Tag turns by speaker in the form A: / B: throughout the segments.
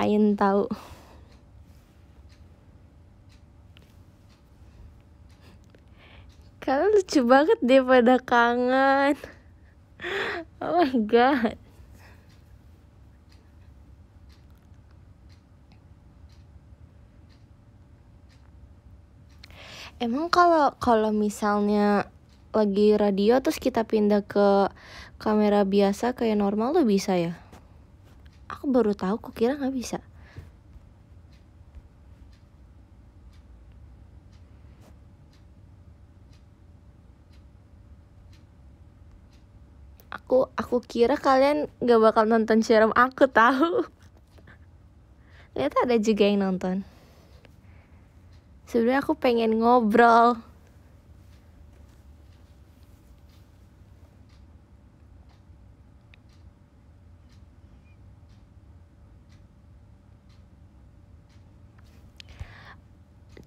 A: Ain tahu. Kalian lucu banget deh pada kangen. Oh my god. Emang kalau kalau misalnya lagi radio terus kita pindah ke kamera biasa kayak normal tuh bisa ya? Aku baru tahu, kok kira nggak bisa. Aku aku kira kalian nggak bakal nonton serum aku tahu. Ternyata ada juga yang nonton sebenarnya aku pengen ngobrol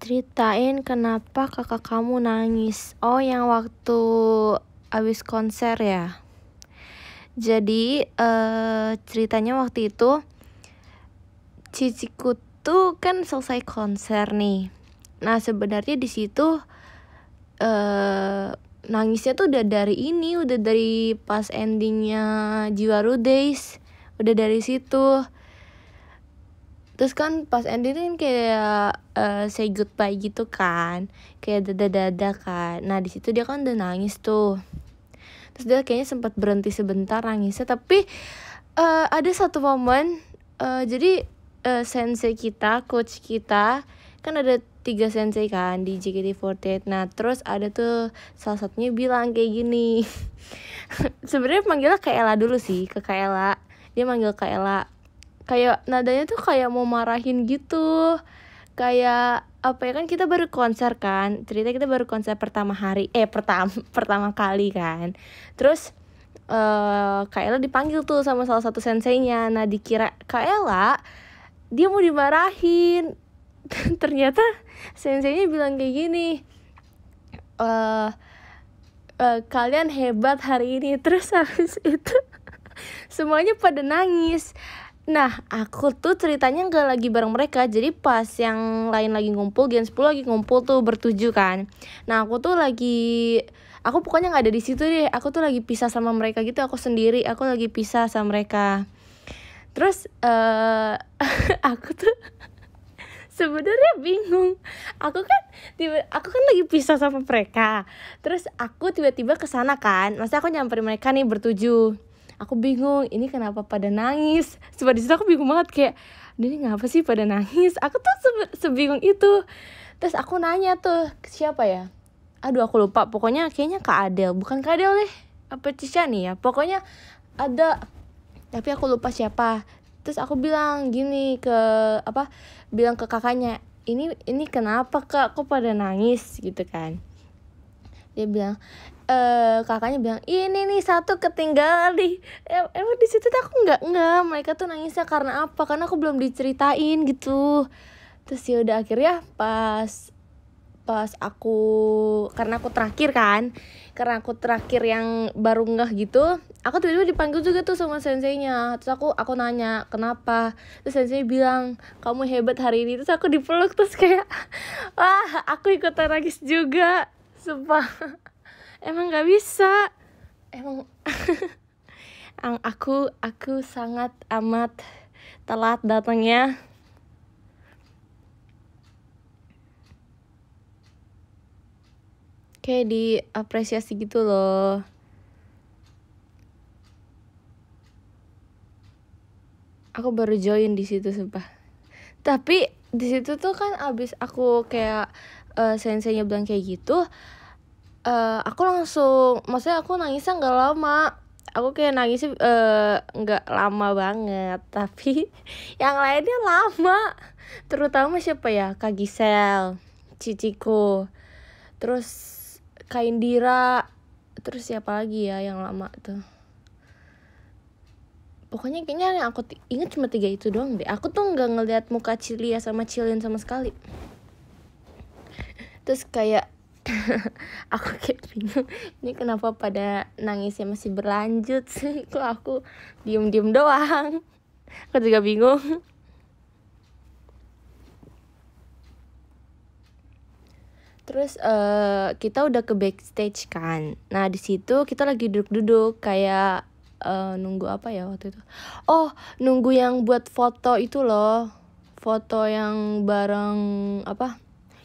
A: ceritain kenapa kakak kamu nangis. Oh yang waktu abis konser ya? Jadi uh, ceritanya waktu itu ciciku tuh kan selesai konser nih. Nah sebenarnya di situ uh, nangisnya tuh udah dari ini, udah dari pas endingnya Jiwaru Days, udah dari situ. Terus kan pas ending kan kayak uh, say goodbye gitu kan, kayak dada-dada kan. Nah di situ dia kan udah nangis tuh. Terus dia kayaknya sempat berhenti sebentar nangisnya, tapi uh, ada satu momen, uh, jadi uh, sensei kita, coach kita, kan ada tiga sensei kan di JKT48 nah terus ada tuh salah satunya bilang kayak gini. Sebenarnya manggilnya Kak Ella dulu sih ke Kak Ella dia manggil Kak Ella kayak nadanya tuh kayak mau marahin gitu. Kayak apa ya kan kita baru konser kan cerita kita baru konser pertama hari eh pertama pertama kali kan. Terus uh, Kak Ella dipanggil tuh sama salah satu senseinya. Nah dikira Kak Ella dia mau dimarahin. Ternyata senseinya bilang kayak gini uh, uh, kalian hebat hari ini. Terus habis itu semuanya pada nangis Nah, aku tuh ceritanya nggak lagi bareng mereka. Jadi pas yang lain lagi ngumpul, Gen 10 lagi ngumpul tuh bertuju kan. Nah, aku tuh lagi aku pokoknya nggak ada di situ deh. Aku tuh lagi pisah sama mereka gitu. Aku sendiri, aku lagi pisah sama mereka. Terus uh, aku tuh sebenarnya bingung aku kan tiba aku kan lagi pisah sama mereka terus aku tiba-tiba ke sana kan maksudnya aku nyamperin mereka nih bertuju aku bingung ini kenapa pada nangis? Sebab di situ aku bingung banget kayak ini ngapa sih pada nangis? Aku tuh se sebingung itu. Terus aku nanya tuh siapa ya? Aduh aku lupa. Pokoknya kayaknya kak Adel. Bukan kak Adel deh. Apa Cisha nih ya? Pokoknya ada tapi aku lupa siapa. Terus aku bilang gini ke apa bilang ke kakaknya ini ini kenapa kak? Kok pada nangis? Gitu kan dia bilang e, kakaknya bilang ini nih satu ketinggalan di em emang di situ aku nggak nggak mereka tuh nangisnya karena apa? Karena aku belum diceritain gitu. Terus ya udah akhirnya pas pas aku karena aku terakhir kan karena aku terakhir yang baru ngeh gitu aku tiba-tiba dipanggil juga tuh sama senseinya. Terus aku aku nanya kenapa? Terus sensei bilang kamu hebat hari ini. Terus aku dipeluk terus kayak wah aku ikutan nangis juga sumpah. Emang nggak bisa. Emang aku aku sangat amat telat datangnya. Kayak diapresiasi gitu loh. Aku baru join di situ sumpah. Tapi di situ tuh kan abis aku kayak uh, senseinya bilang kayak gitu uh, aku langsung maksudnya aku nangisnya nggak lama. Aku kayak nangisnya eh, nggak uh, lama banget tapi yang lainnya lama. Terutama siapa ya? Kak Gisel Ciciku. Terus Kaindira terus siapa lagi ya yang lama tuh? Pokoknya kayaknya yang aku inget cuma tiga itu doang deh. Aku tuh nggak ngeliat muka Cilia sama Cilin sama sekali terus kayak aku kayak bingung ini kenapa pada nangisnya masih berlanjut sih? Kok aku diem diem doang? Aku juga bingung. Terus uh, kita udah ke backstage kan? Nah di situ kita lagi duduk-duduk kayak uh, nunggu apa ya waktu itu? Oh nunggu yang buat foto itu loh. Foto yang bareng apa?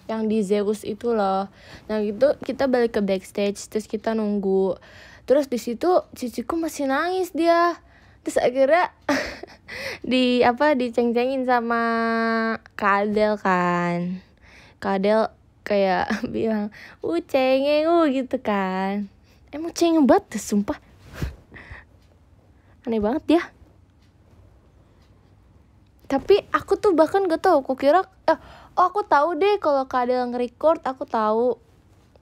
A: Yang di Zeus itu loh. Nah gitu kita balik ke backstage terus kita nunggu. Terus di situ ciciku masih nangis dia. Terus akhirnya di apa diceng-cengin sama Kadel kan. Kadel kayak bilang uh cengeng uh gitu kan. Emang cengeng banget sumpah. Aneh banget ya tapi aku tuh bahkan gak tau aku kira eh, oh aku tahu deh kalau kadel nge-record aku tahu.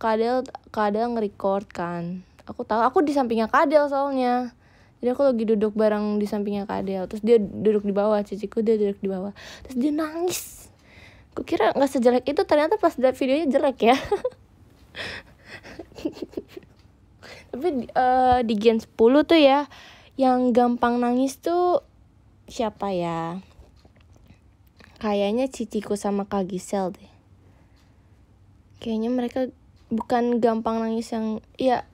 A: Kadel kadel nge-record kan. Aku tahu. Aku di sampingnya kadel soalnya. Jadi aku lagi duduk bareng di sampingnya kadel. Terus dia duduk di bawah ciciku dia duduk di bawah. Terus dia nangis. Aku kira nggak sejelek itu ternyata pas lihat videonya jelek ya. Tapi uh, di gen 10 tuh ya yang gampang nangis tuh siapa ya kayaknya ciciku sama kak Gisel deh. Kayaknya mereka bukan gampang nangis yang ya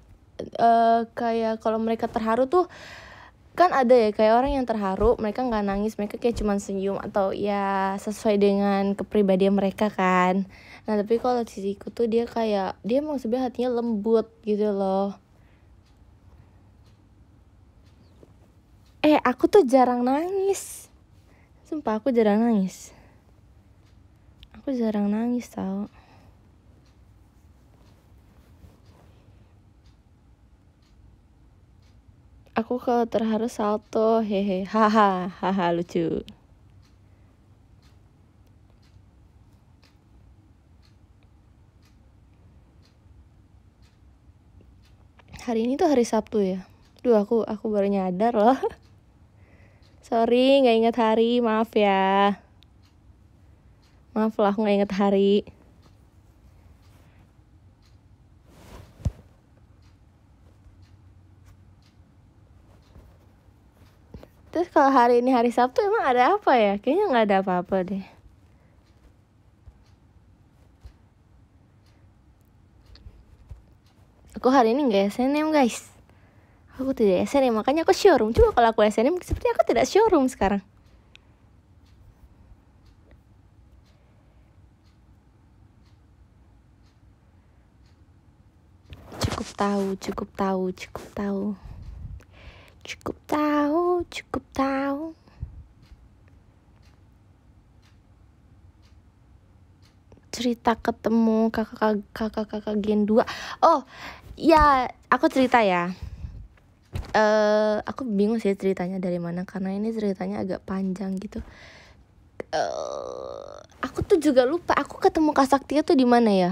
A: uh, kayak kalau mereka terharu tuh kan ada ya kayak orang yang terharu mereka nggak nangis mereka kayak cuman senyum atau ya sesuai dengan kepribadian mereka kan. Nah tapi kalau sisiku tuh dia kayak dia emang sebenarnya hatinya lembut gitu loh. Eh aku tuh jarang nangis sumpah aku jarang nangis aku jarang nangis tau Aku kalau terharu salto, hehe, haha, haha lucu. Hari ini tuh hari Sabtu ya. Duh aku aku baru nyadar loh. Sorry nggak inget hari, maaf ya. Maaf lah aku nggak inget hari. Terus kalau hari ini hari Sabtu emang ada apa ya? Kayaknya nggak ada apa-apa deh. Aku hari ini nggak SNM guys. Aku tidak SNM makanya aku showroom. Coba kalau aku SNM seperti aku tidak showroom sekarang. Cukup tahu, cukup tahu, cukup tahu. Cukup tahu, cukup tahu. Cerita ketemu kakak kakak kakak gen 2 Oh, ya aku cerita ya. Uh, aku bingung sih ceritanya dari mana karena ini ceritanya agak panjang gitu. Uh, aku tuh juga lupa aku ketemu Kasaktia tuh di mana ya?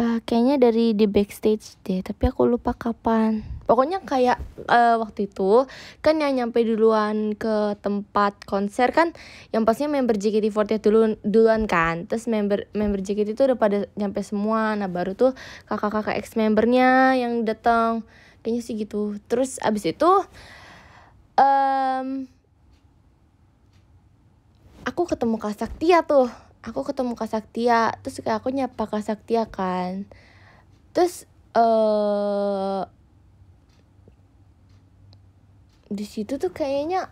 A: Uh, kayaknya dari di backstage deh, tapi aku lupa kapan pokoknya kayak uh, waktu itu kan yang nyampe duluan ke tempat konser kan yang pastinya member JKT48 dulu duluan kan terus member member JKT itu udah pada nyampe semua nah baru tuh kakak-kakak ex membernya yang datang kayaknya sih gitu. Terus abis itu um, aku ketemu Kak Saktia tuh. Aku ketemu Kak Saktia. Terus kayak aku nyapa Kak Saktia kan. Terus uh, di situ tuh kayaknya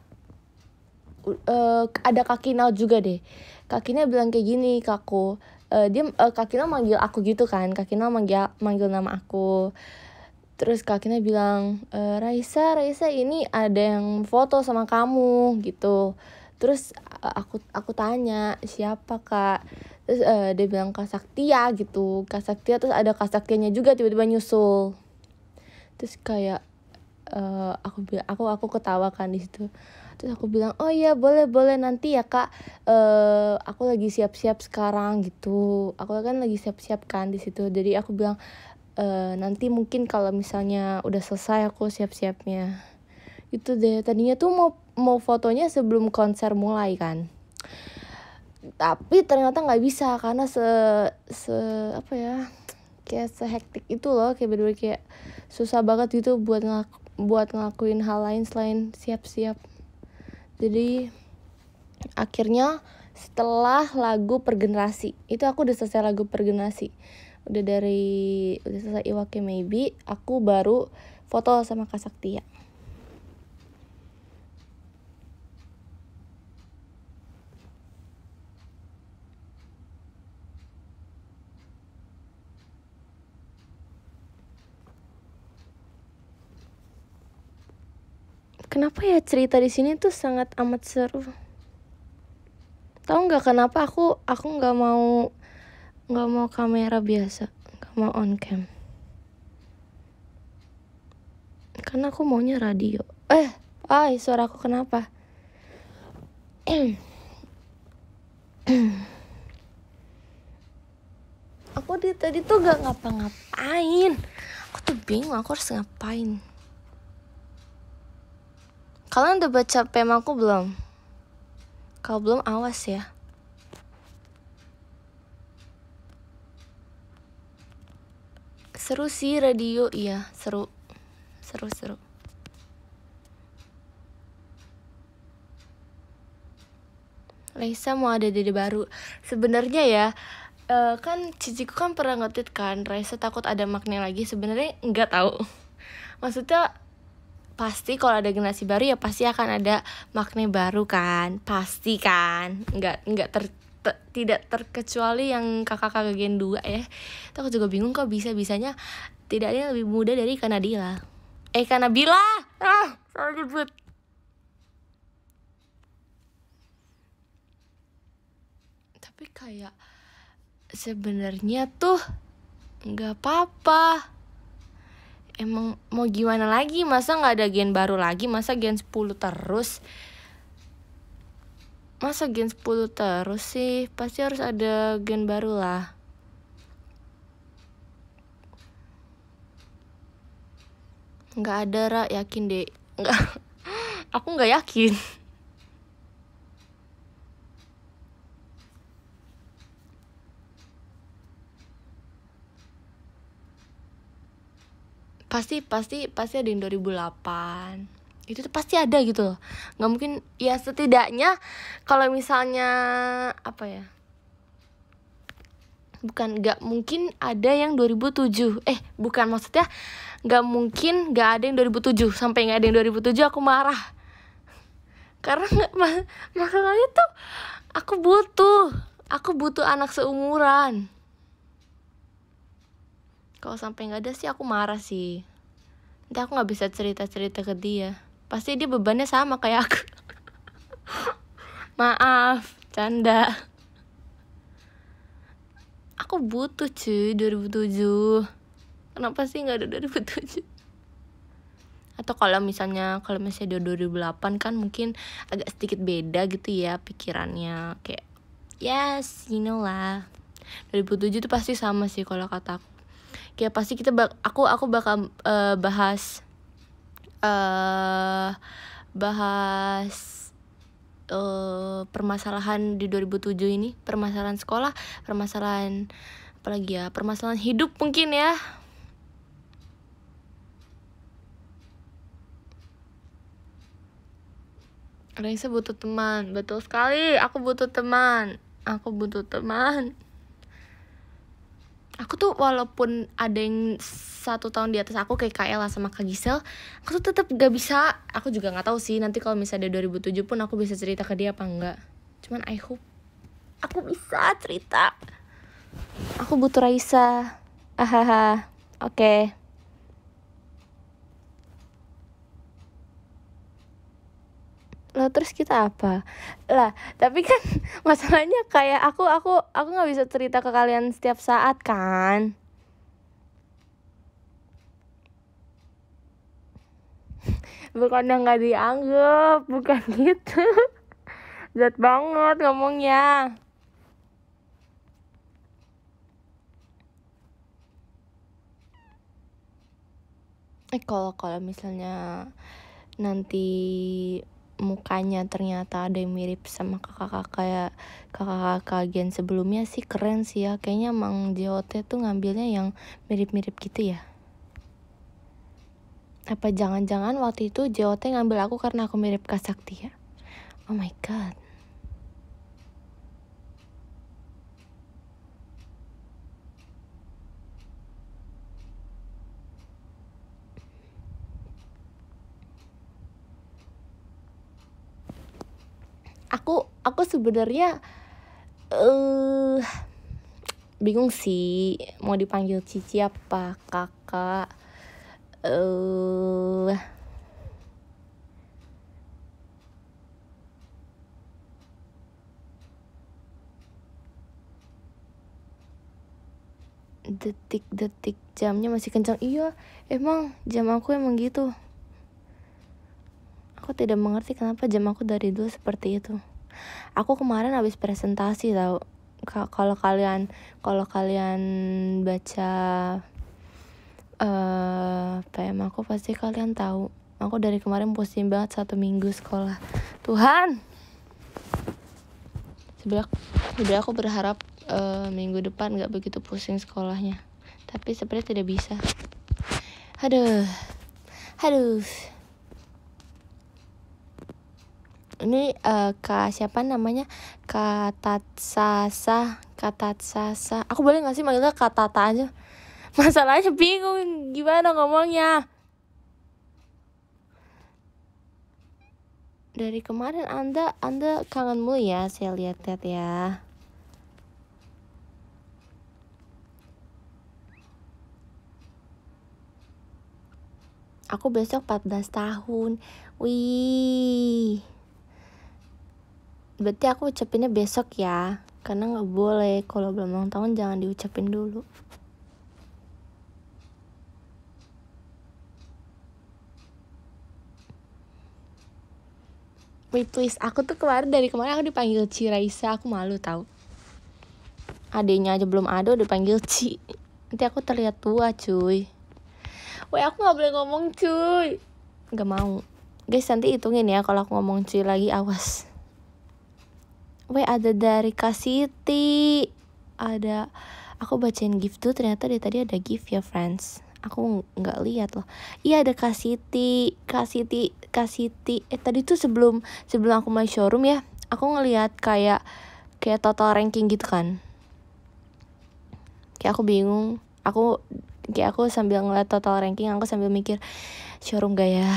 A: uh, ada kakinal juga deh. Kakinya bilang kayak gini ke aku. Uh, dia uh, kakinal manggil aku gitu kan. Kakinal manggil manggil nama aku terus kakinya bilang e, Raisa Raisa ini ada yang foto sama kamu gitu. Terus aku aku tanya siapa kak? Terus uh, dia bilang kak Saktia gitu. Kak Saktia terus ada kak Saktianya juga tiba-tiba nyusul. Terus kayak uh, aku bilang aku aku ketawa kan di situ. Terus aku bilang oh iya boleh boleh nanti ya kak. Uh, aku lagi siap-siap sekarang gitu. Aku kan lagi siap-siap kan di situ. Jadi aku bilang uh, nanti mungkin kalau misalnya udah selesai aku siap-siapnya. Itu deh. Tadinya tuh mau mau fotonya sebelum konser mulai kan. Tapi ternyata nggak bisa karena se se apa ya kayak sehektik itu loh. Kayak bener, -bener kayak susah banget gitu buat ngak buat ngelakuin hal lain selain siap-siap. Jadi akhirnya setelah lagu pergenerasi itu aku udah selesai lagu pergenerasi udah dari udah selesai Iwake Maybe aku baru foto sama Kak Saktia. Kenapa ya cerita di sini tuh sangat amat seru? Tahu nggak kenapa aku aku nggak mau nggak mau kamera biasa. Nggak mau on cam. Karena aku maunya radio. Eh ay suara aku kenapa? Aku di tadi tuh gak ngapa-ngapain. Aku tuh bingung aku harus ngapain? Kalian udah baca PM aku belum? Kalau belum awas ya seru sih radio iya seru. Seru seru. Raisa mau ada dede baru. Sebenarnya ya uh, kan ciciku kan pernah ngetit kan Raisa takut ada makna lagi. Sebenarnya nggak tahu. Maksudnya pasti kalau ada generasi baru ya pasti akan ada makna baru kan. Pasti kan. Nggak nggak ter, ter tidak terkecuali yang kakak-kakak gen 2 ya. Tapi aku juga bingung kok bisa bisanya tidak ada yang lebih muda dari Kanadila eh Kanabila ah salah tapi kayak sebenarnya tuh nggak apa-apa. Emang mau gimana lagi? Masa nggak ada gen baru lagi? Masa gen 10 terus masa gen 10 terus sih? Pasti harus ada gen baru lah. Nggak ada ra. Yakin deh nggak. Aku nggak yakin. Pasti pasti pasti ada yang 2008 itu tuh pasti ada gitu loh. Nggak mungkin ya setidaknya kalau misalnya apa ya bukan nggak mungkin ada yang 2007 eh bukan maksudnya nggak mungkin nggak ada yang 2007 sampai nggak ada yang 2007 aku marah. Karena nggak masalahnya tuh aku butuh aku butuh anak seumuran. Kalau sampai nggak ada sih aku marah sih. Nanti aku nggak bisa cerita cerita ke dia pasti dia bebannya sama kayak aku. Maaf canda. Aku butuh cuy 2007 kenapa sih nggak ada 2007 atau kalau misalnya kalau misalnya dia 2008 kan mungkin agak sedikit beda gitu ya pikirannya. Kayak yes you know lah. 2007 itu pasti sama sih kalau kata aku. Kayak pasti kita bak aku aku bakal uh, bahas uh, bahas uh, permasalahan di 2007 ini permasalahan sekolah permasalahan apalagi ya permasalahan hidup mungkin ya Raisa butuh teman, betul sekali. Aku butuh teman. Aku butuh teman aku tuh walaupun ada yang satu tahun di atas aku kayak Kak Ella sama Kak Gisel aku tuh tetap gak bisa. Aku juga nggak tahu sih nanti kalau misalnya 2007 pun aku bisa cerita ke dia apa enggak. Cuman I hope aku bisa cerita. Aku butuh Raisa. Ahaha oke. okay. Lah terus kita apa? Lah tapi kan masalahnya kayak aku aku aku nggak bisa cerita ke kalian setiap saat kan? Bukan yang nggak dianggap bukan gitu. Jat banget ngomongnya. Eh kalau kalau misalnya nanti mukanya ternyata ada yang mirip sama kakak-kakak kayak kakak-kakak gen sebelumnya sih keren sih ya. Kayaknya emang JOT tuh ngambilnya yang mirip-mirip gitu ya. Apa jangan-jangan waktu itu JOT ngambil aku karena aku mirip Kak Sakti ya? Oh my god aku aku sebenarnya eh uh, bingung sih mau dipanggil cici apa kakak. Eh uh, detik-detik jamnya masih kencang. Iya emang jam aku emang gitu aku tidak mengerti kenapa jam aku dari dulu seperti itu. Aku kemarin habis presentasi tau. Kalau kalian kalau kalian baca uh, eh, PM aku pasti kalian tahu. Aku dari kemarin pusing banget satu minggu sekolah. Tuhan! Sebelah aku berharap uh, minggu depan nggak begitu pusing sekolahnya. Tapi sepertinya tidak bisa. Aduh. Aduh ini uh, kak siapa namanya? Katatsasa katatsasa aku boleh nggak sih manggilnya katata aja? Masalahnya bingung gimana ngomongnya? Dari kemarin anda anda kangen mulu ya saya lihat-lihat ya. Aku besok 14 tahun. Wih. Berarti aku ucapinnya besok ya. Karena nggak boleh. Kalau belum ulang tahun jangan diucapin dulu. Wait please, aku tuh kemarin dari kemarin aku dipanggil Ci Raisa, aku malu tau. Adanya aja belum ada udah dipanggil Ci. Nanti aku terlihat tua cuy. Weh aku gak boleh ngomong cuy. Gak mau. Guys nanti hitungin ya kalau aku ngomong cuy lagi. Awas Weh ada dari Kasiti Ada Aku bacain gift tuh ternyata dari tadi ada gift ya friends. Aku nggak lihat loh. Iya ada Kasiti Kasiti Kasiti Eh tadi tuh sebelum Sebelum aku main showroom ya Aku ngeliat kayak Kayak total ranking gitu kan. Kayak aku bingung. Aku kayak aku sambil ngeliat total ranking aku sambil mikir showroom gak ya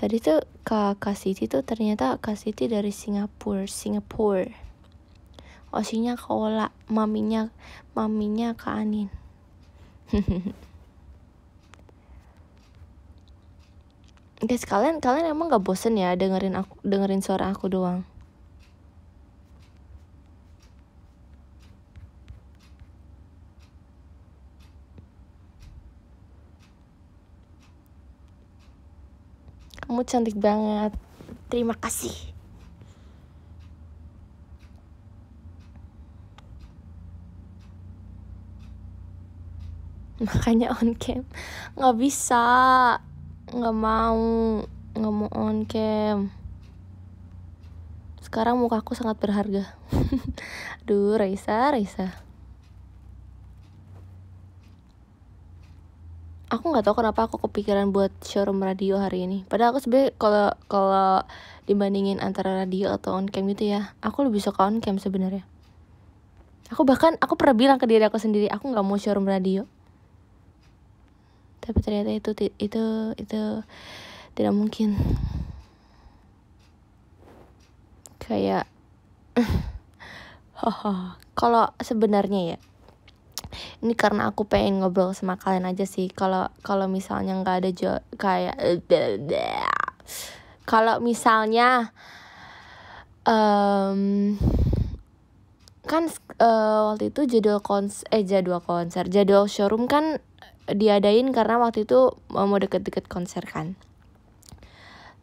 A: tadi tuh kak Kasiti tuh ternyata Kasiti dari Singapura Singapura osinya Kola maminya maminya Kak Anin Guys, kalian kalian emang gak bosen ya dengerin aku dengerin suara aku doang? Kamu cantik banget. Terima kasih. Makanya on cam nggak bisa, nggak mau, nggak mau on cam. Sekarang mukaku sangat berharga. Duh, Raisa, Raisa. Aku nggak tahu kenapa aku kepikiran buat showroom radio hari ini. Padahal aku sebenarnya kalau kalau dibandingin antara radio atau on cam gitu ya aku lebih suka on cam sebenarnya. Aku bahkan aku pernah bilang ke diri aku sendiri aku nggak mau showroom radio. Tapi ternyata itu itu itu tidak mungkin. Kayak kalau sebenarnya ya ini karena aku pengen ngobrol sama kalian aja sih. Kalau kalau misalnya nggak ada jo kayak kalau misalnya um, kan uh, waktu itu jadwal kons eh jadwal konser jadwal showroom kan diadain karena waktu itu mau deket-deket konser kan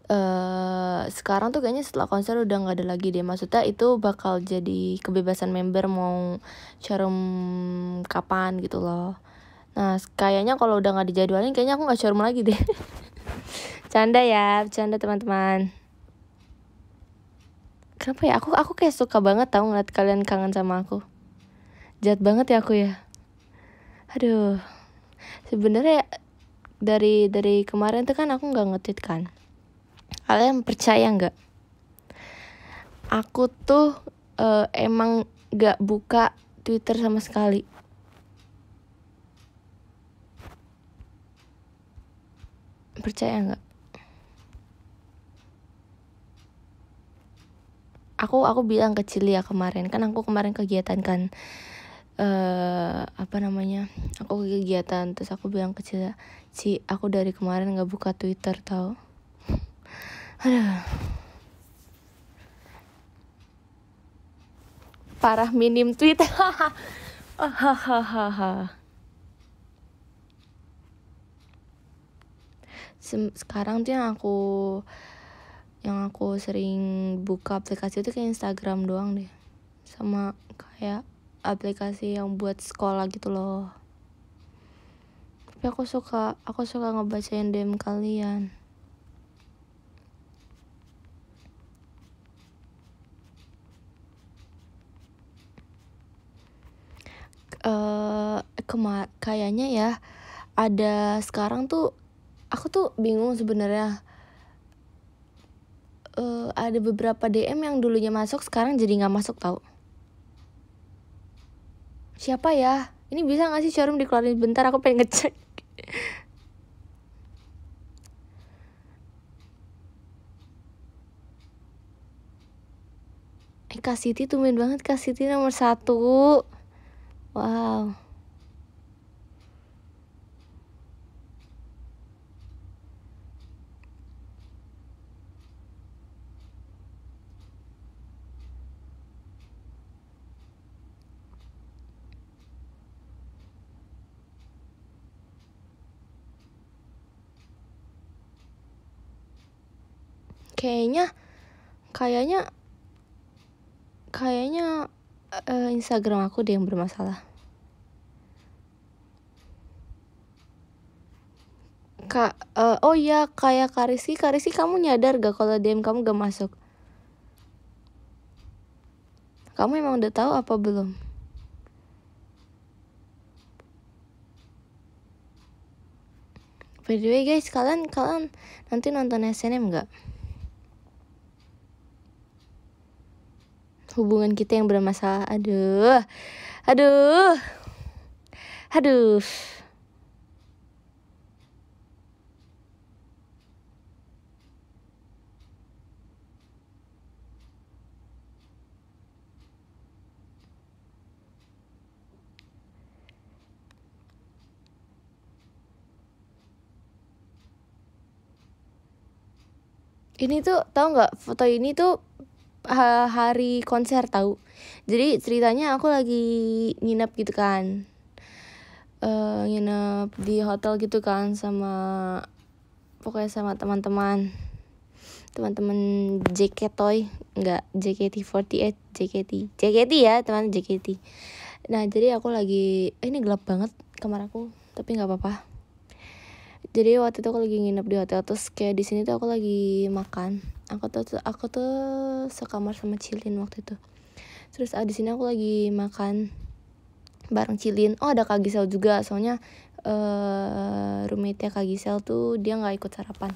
A: uh, sekarang tuh kayaknya setelah konser udah nggak ada lagi deh. Maksudnya itu bakal jadi kebebasan member mau showroom kapan gitu loh. Nah kayaknya kalau udah nggak dijadwalin kayaknya aku nggak showroom lagi deh. Canda ya canda teman-teman. Kenapa ya? Aku aku kayak suka banget tau ngeliat kalian kangen sama aku. Jahat banget ya aku ya. Aduh. Sebenarnya dari dari kemarin tuh kan aku nggak ngetit kan kalian percaya nggak? Aku tuh uh, emang nggak buka Twitter sama sekali. Percaya nggak? Aku aku bilang ke Cili ya kemarin. Kan aku kemarin kegiatan kan eh apa namanya? Aku kegiatan terus aku bilang ke Cili Ci aku dari kemarin nggak buka Twitter tau aduh. Parah minim tweet. Hahaha sekarang tuh yang aku yang aku sering buka aplikasi itu kayak Instagram doang deh. Sama kayak aplikasi yang buat sekolah gitu loh. Tapi aku suka aku suka ngebacain DM kalian uh, kema kayaknya ya ada sekarang tuh aku tuh bingung sebenarnya. Uh, ada beberapa DM yang dulunya masuk sekarang jadi nggak masuk tau. Siapa ya? Ini bisa nggak sih showroom dikeluarin bentar? Aku pengen ngecek. Eh Kak Siti tumben banget Kak Siti nomor satu Wow. Kayaknya kayaknya kayaknya uh, Instagram aku deh yang bermasalah kak uh, oh ya kayak Karisi Karisi kamu nyadar gak kalau DM kamu gak masuk? Kamu emang udah tahu apa belum? By the way guys, kalian kalian nanti nonton SNM nggak? hubungan kita yang bermasalah. Aduh. Aduh. Aduh ini tuh tau nggak foto ini tuh hari konser tahu jadi ceritanya aku lagi nginep gitu kan. Uh, nginep di hotel gitu kan sama pokoknya sama teman-teman. Teman-teman JK Toy nggak JKT48 JKT JKT ya teman JKT nah jadi aku lagi eh, ini gelap banget kamar aku tapi nggak apa-apa jadi waktu itu aku lagi nginep di hotel terus kayak di sini tuh aku lagi makan. Aku tuh aku tuh sekamar sama Cilin waktu itu. Terus ah, di sini aku lagi makan bareng Cilin. Oh ada Kak Gisel juga soalnya uh, roommate-nya Kak Gisel tuh dia nggak ikut sarapan.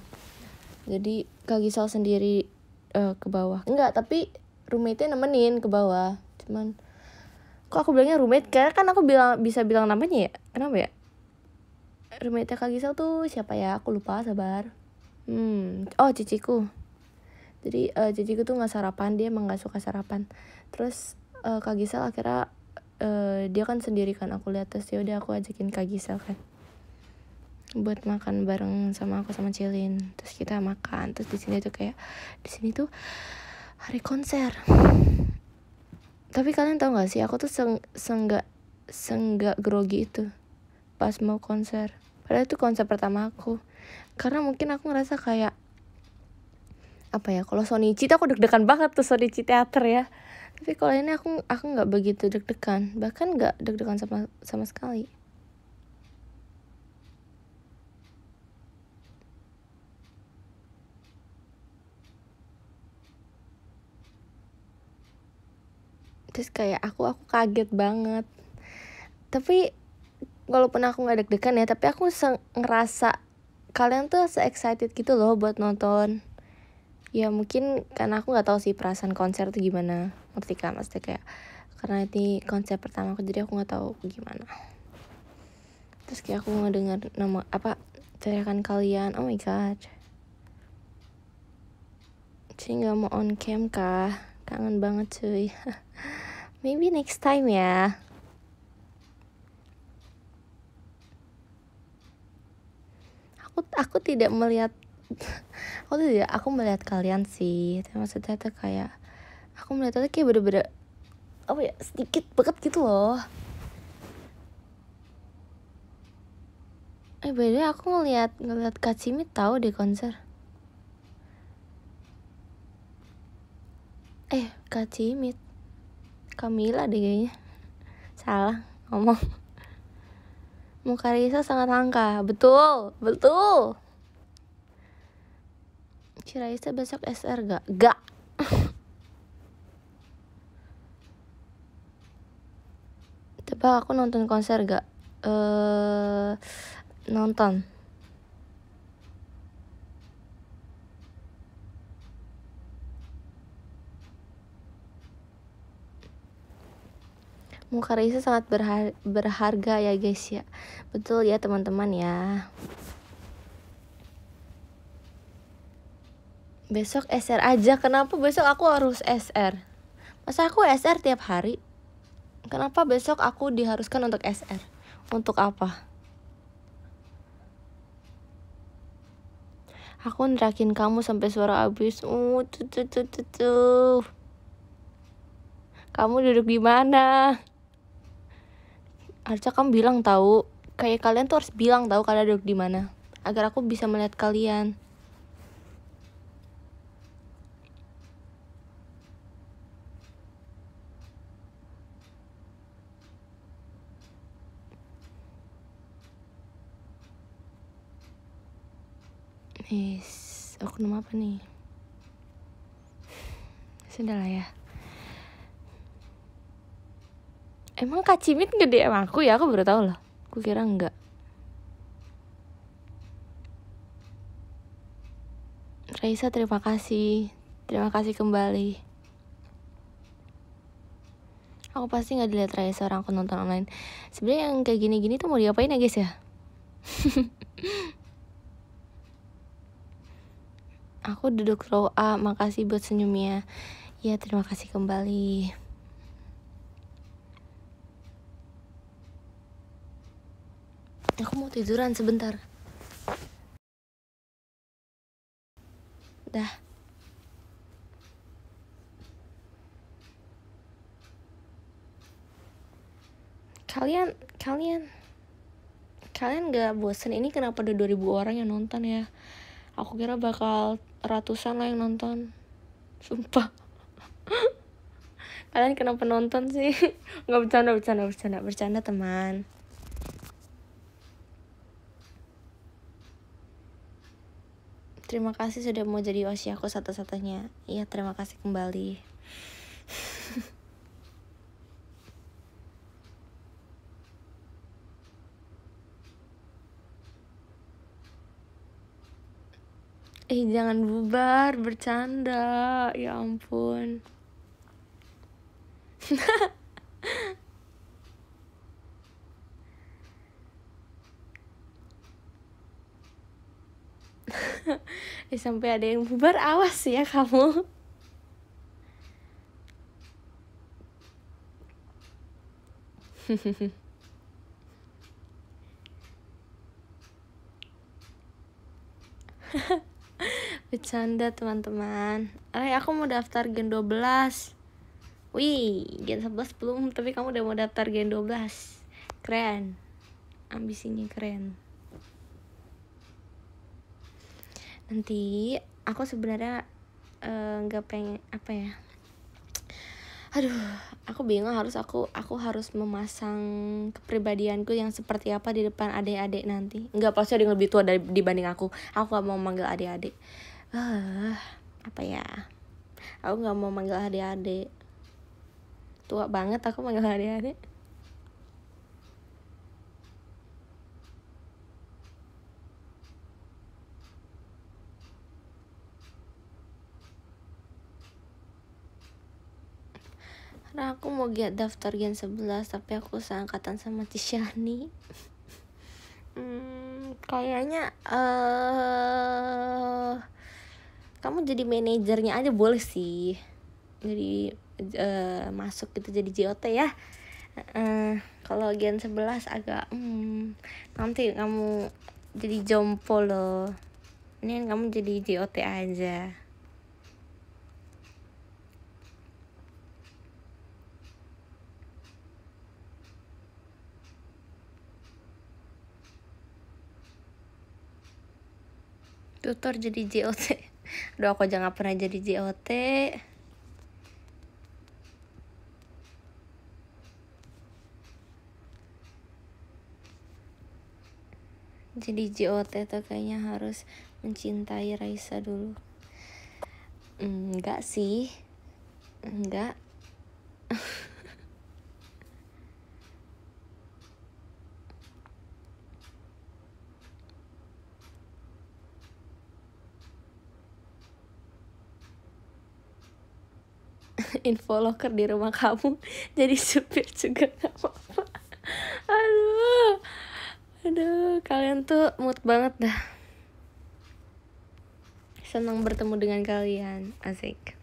A: Jadi Kak Gisel sendiri uh, ke bawah. Enggak tapi roommate-nya nemenin ke bawah. Cuman kok aku bilangnya roommate? Karena kan aku bilang bisa bilang namanya ya? Kenapa ya roommate Kak Gisel tuh siapa ya? Aku lupa sabar. Hmm oh ciciku. Jadi uh, cici tuh nggak sarapan dia emang nggak suka sarapan. Terus uh, kak Gisel akhirnya uh, dia kan sendiri kan aku lihat terus ya udah aku ajakin kak Gisel kan. Buat makan bareng sama aku sama Cilin. Terus kita makan terus di sini tuh kayak di sini tuh hari konser. Tapi kalian tau gak sih aku tuh seng senggak senggak grogi itu pas mau konser. Padahal itu konser pertama aku. Karena mungkin aku ngerasa kayak apa ya kalau Sonichi tuh aku deg-degan banget tuh Sonichi teater ya. Tapi kalau ini aku aku nggak begitu deg-degan. Bahkan nggak deg-degan sama sama sekali. Terus kayak aku aku kaget banget. Tapi walaupun aku nggak deg-degan ya tapi aku ngerasa kalian tuh se excited gitu loh buat nonton. Ya mungkin karena aku nggak tahu sih perasaan konser tuh gimana. Ngerti kan? Maksudnya kayak karena ini konser pertama aku jadi aku nggak tahu gimana. Terus kayak aku ngedengar nama apa teriakan kalian. Oh my god. Sih nggak mau on cam kah? Kangen banget cuy. Maybe next time ya aku aku tidak melihat aku tidak aku melihat kalian sih. Maksudnya tuh kayak aku melihat tuh kayak bener-bener apa ya sedikit banget gitu loh. Eh beda aku ngeliat ngeliat Katsimi tahu di konser. Eh Katsimi Kamila deh kayaknya. Salah ngomong muka Risa sangat langka betul betul Ciraisa besok SR gak? Gak Coba aku nonton konser gak? Eh nonton muka Raisa sangat berhar berharga ya guys ya. Betul ya teman-teman ya. Besok SR aja. Kenapa besok aku harus SR masa aku SR tiap hari? Kenapa besok aku diharuskan untuk SR untuk apa? Aku nerakin kamu sampai suara habis. Uh tuh tuh tuh tuh, tuh. kamu duduk di mana harusnya kamu bilang tahu kayak kalian tuh harus bilang tahu kalian duduk di mana agar aku bisa melihat kalian aku nama apa nih? Sudah lah ya. Emang Kak Cimit gede emang aku ya? Aku baru tahu loh. Aku kira enggak. Raisa terima kasih. Terima kasih kembali. Aku pasti nggak dilihat Raisa orang aku nonton online. Sebenarnya yang kayak gini-gini tuh mau diapain ya guys ya? aku duduk row A, makasih buat senyumnya. Ya terima kasih kembali. Aku mau tiduran sebentar. Dah. Kalian, kalian, kalian gak bosen ini kenapa ada 2000 orang yang nonton ya? Aku kira bakal ratusan lah yang nonton. Sumpah. kalian kenapa nonton sih? Gak bercanda, bercanda, bercanda, bercanda teman. Terima kasih sudah mau jadi osi aku satu-satunya. Iya, terima kasih kembali. eh, jangan bubar, bercanda. Ya ampun. ya sampai ada yang bubar awas ya kamu. Bercanda teman-teman. Eh aku mau daftar gen 12 Wih gen 11 belum Tapi kamu udah mau daftar gen 12 Keren. Ambisinya keren nanti aku sebenarnya eh, nggak uh, pengen apa ya aduh aku bingung harus aku aku harus memasang kepribadianku yang seperti apa di depan adik-adik nanti. Nggak pasti ada yang lebih tua dari dibanding aku. Aku gak mau manggil adik-adik. Uh, apa ya aku nggak mau manggil adik-adik. Tua banget aku manggil adik-adik Karena aku mau get daftar gen 11 tapi aku seangkatan sama Tisyani. hmm, kayaknya uh, kamu jadi manajernya aja boleh sih. jadi uh, masuk gitu jadi JOT ya uh, kalau gen 11 agak hmm, nanti kamu jadi jompo loh ini kan kamu jadi JOT aja tutor jadi JOT Aduh aku jangan pernah jadi JOT jadi JOT tuh kayaknya harus mencintai Raisa dulu. Enggak sih. Enggak info locker di rumah kamu jadi supir juga gak apa-apa. Aduh aduh kalian tuh mood banget dah. Senang bertemu dengan kalian asik.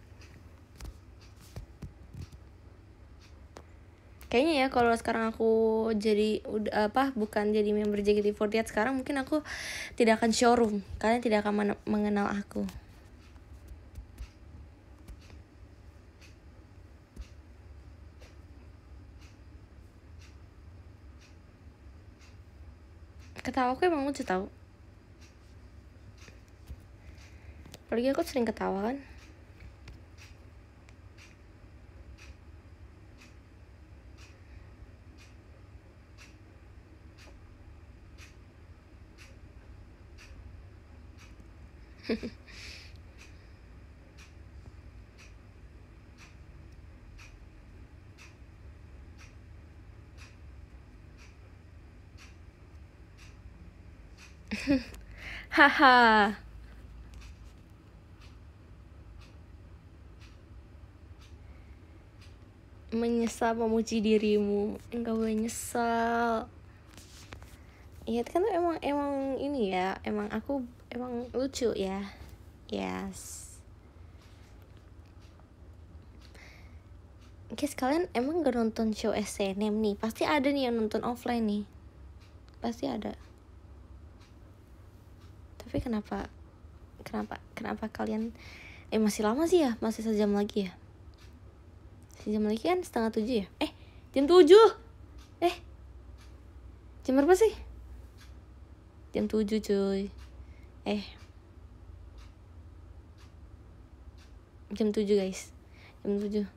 A: Kayaknya ya kalau sekarang aku jadi udah apa bukan jadi member JKT48 sekarang mungkin aku tidak akan showroom. Kalian tidak akan mengenal aku ketawa aku emang lucu tau. Apalagi aku sering ketawa kan Haha. menyesal memuji dirimu. Enggak boleh nyesal. Iya kan tuh emang emang ini ya emang aku emang lucu ya. Yes. Guys kalian emang gak nonton show SNM nih? Pasti ada nih yang nonton offline nih. Pasti ada tapi kenapa kenapa kenapa kalian eh masih lama sih ya? Masih sejam lagi ya? Sejam lagi kan setengah tujuh ya? Eh jam tujuh! Eh jam berapa sih? Jam tujuh cuy. Eh. Jam tujuh guys. Jam tujuh.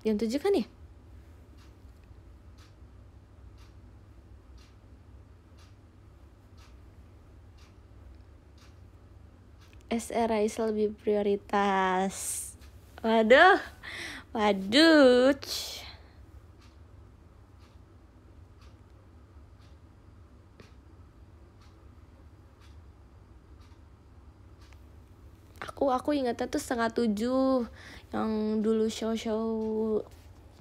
A: Jam tujuh kan ya SR Raisa lebih prioritas. Waduh. Waduh aku aku ingatnya tuh setengah tujuh. Yang dulu show show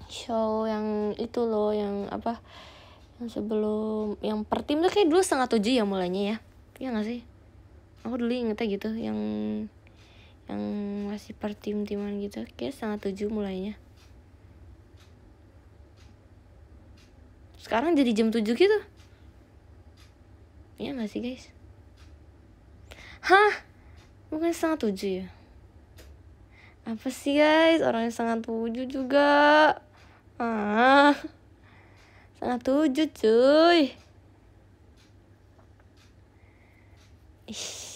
A: show yang itu loh yang apa? Yang sebelum yang per tim tuh kayak dulu setengah tujuh ya mulainya ya. Iya gak sih aku dulu ingetnya gitu yang yang masih per tim timan gitu. Kayak setengah tujuh mulainya. Sekarang jadi jam tujuh gitu. Iya gak sih guys? Hah? Bukan setengah tujuh ya? Apa sih guys? Orangnya setengah tujuh juga. Ah Setengah tujuh cuy. Ih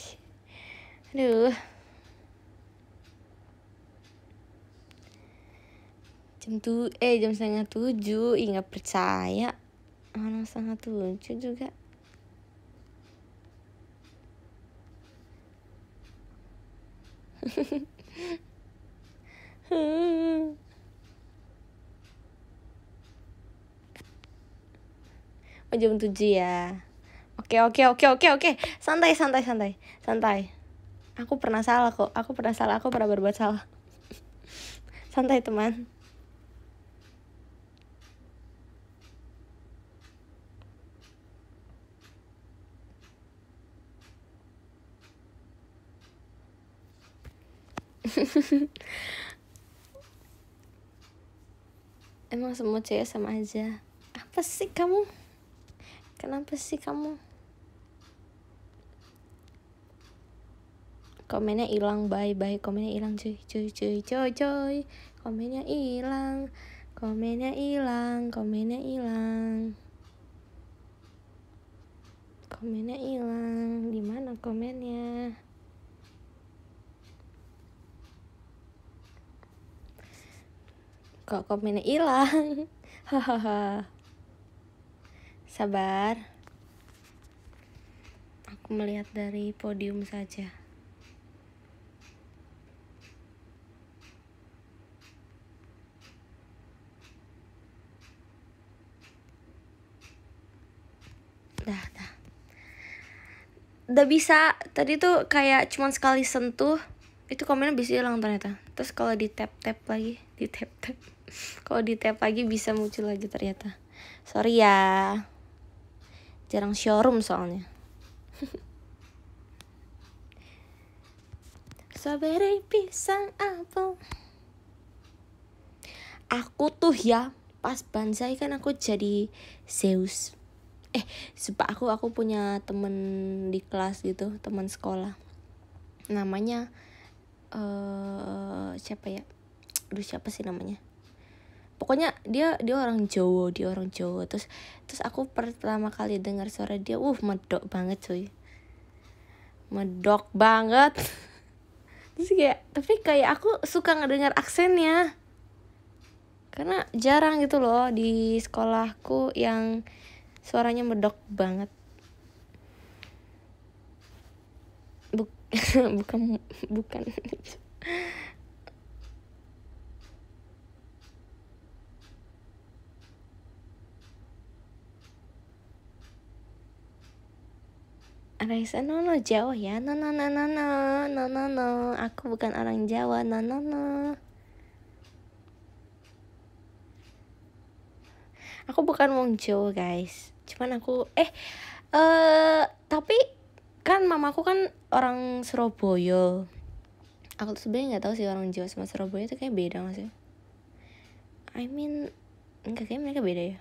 A: aduh. Jam tu eh jam setengah tujuh. Ih nggak percaya. Orang setengah tujuh juga. Oh jam tujuh ya? Oke oke oke oke oke. Santai santai santai. Santai aku pernah salah kok. Aku pernah salah. Aku pernah berbuat salah. Santai teman. Emang semua cewek sama aja. Apa sih kamu? Kenapa sih kamu komennya hilang bye bye. Komennya hilang cuy cuy cuy cuy cuy. Komennya hilang komennya hilang komennya hilang. Komennya hilang. Di mana komennya? Kok komennya hilang? Hahaha. Sabar. Aku melihat dari podium saja dah dah. Udah bisa. Tadi tuh kayak cuman sekali sentuh. Itu komennya bisa hilang ternyata. Terus kalau di tap tap lagi di tap tap kalau di tap lagi bisa muncul lagi ternyata. Sorry ya. Jarang showroom soalnya. Strawberry pisang apel. Aku tuh ya Pas banzai kan aku jadi Zeus eh sebab aku aku punya temen di kelas gitu teman sekolah. Namanya uh, siapa ya? Aduh siapa sih namanya? Pokoknya dia dia orang Jawa dia orang Jawa. Terus terus aku pertama kali dengar suara dia uh medok banget cuy. Medok banget. Terus kayak tapi kayak aku suka ngedengar aksennya. Karena jarang gitu loh di sekolahku yang suaranya medok banget. Buk bukan bukan. Raisa no no Jawa ya. No no no no no. No no no. Aku bukan orang Jawa. No no no aku bukan wong Jawa guys. Cuman aku eh uh, tapi kan mamaku kan orang Surabaya. Aku tuh sebenarnya nggak tahu sih orang Jawa sama Surabaya itu kayak beda sih? I mean enggak kayak mereka beda ya.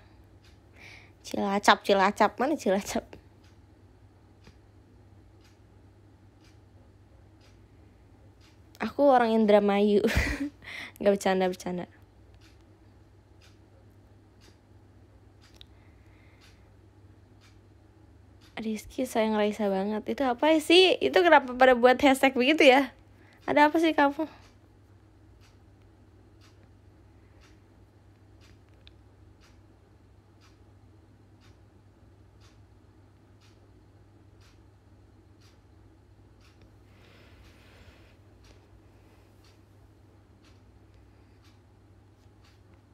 A: Cilacap Cilacap. Mana Cilacap? Aku orang Indramayu. Nggak bercanda bercanda Rizky sayang Raisa banget. Itu apa sih? Itu kenapa pada buat hashtag begitu ya? Ada apa sih kamu?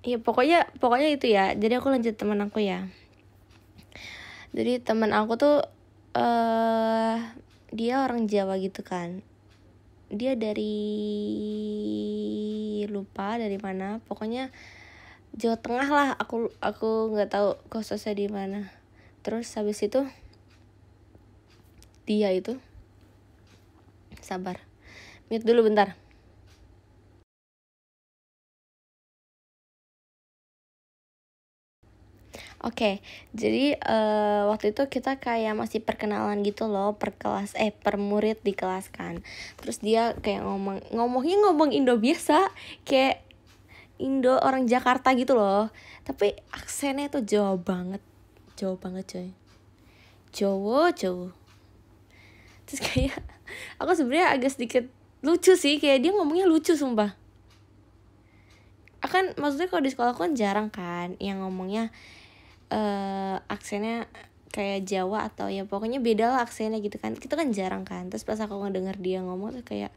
A: Iya pokoknya pokoknya itu ya. Jadi aku lanjut teman aku ya jadi teman aku tuh uh, dia orang Jawa gitu kan. Dia dari lupa dari mana. Pokoknya Jawa Tengah lah. Aku aku nggak tahu khususnya di mana. Terus habis itu dia itu sabar. Mute dulu bentar Oke, okay, jadi uh, waktu itu kita kayak masih perkenalan gitu loh, per kelas eh per murid di kelas kan. Terus dia kayak ngomong ngomongnya ngomong Indo biasa, kayak Indo orang Jakarta gitu loh. Tapi aksennya tuh Jawa banget. Jawa banget coy. Jawa, Jawa. Terus kayak aku sebenarnya agak sedikit lucu sih, kayak dia ngomongnya lucu sumpah. Akan maksudnya kalau di sekolah kan jarang kan yang ngomongnya uh, aksennya kayak Jawa atau ya pokoknya beda lah aksennya gitu kan. Kita kan jarang kan. Terus pas aku ngedenger dia ngomong tuh kayak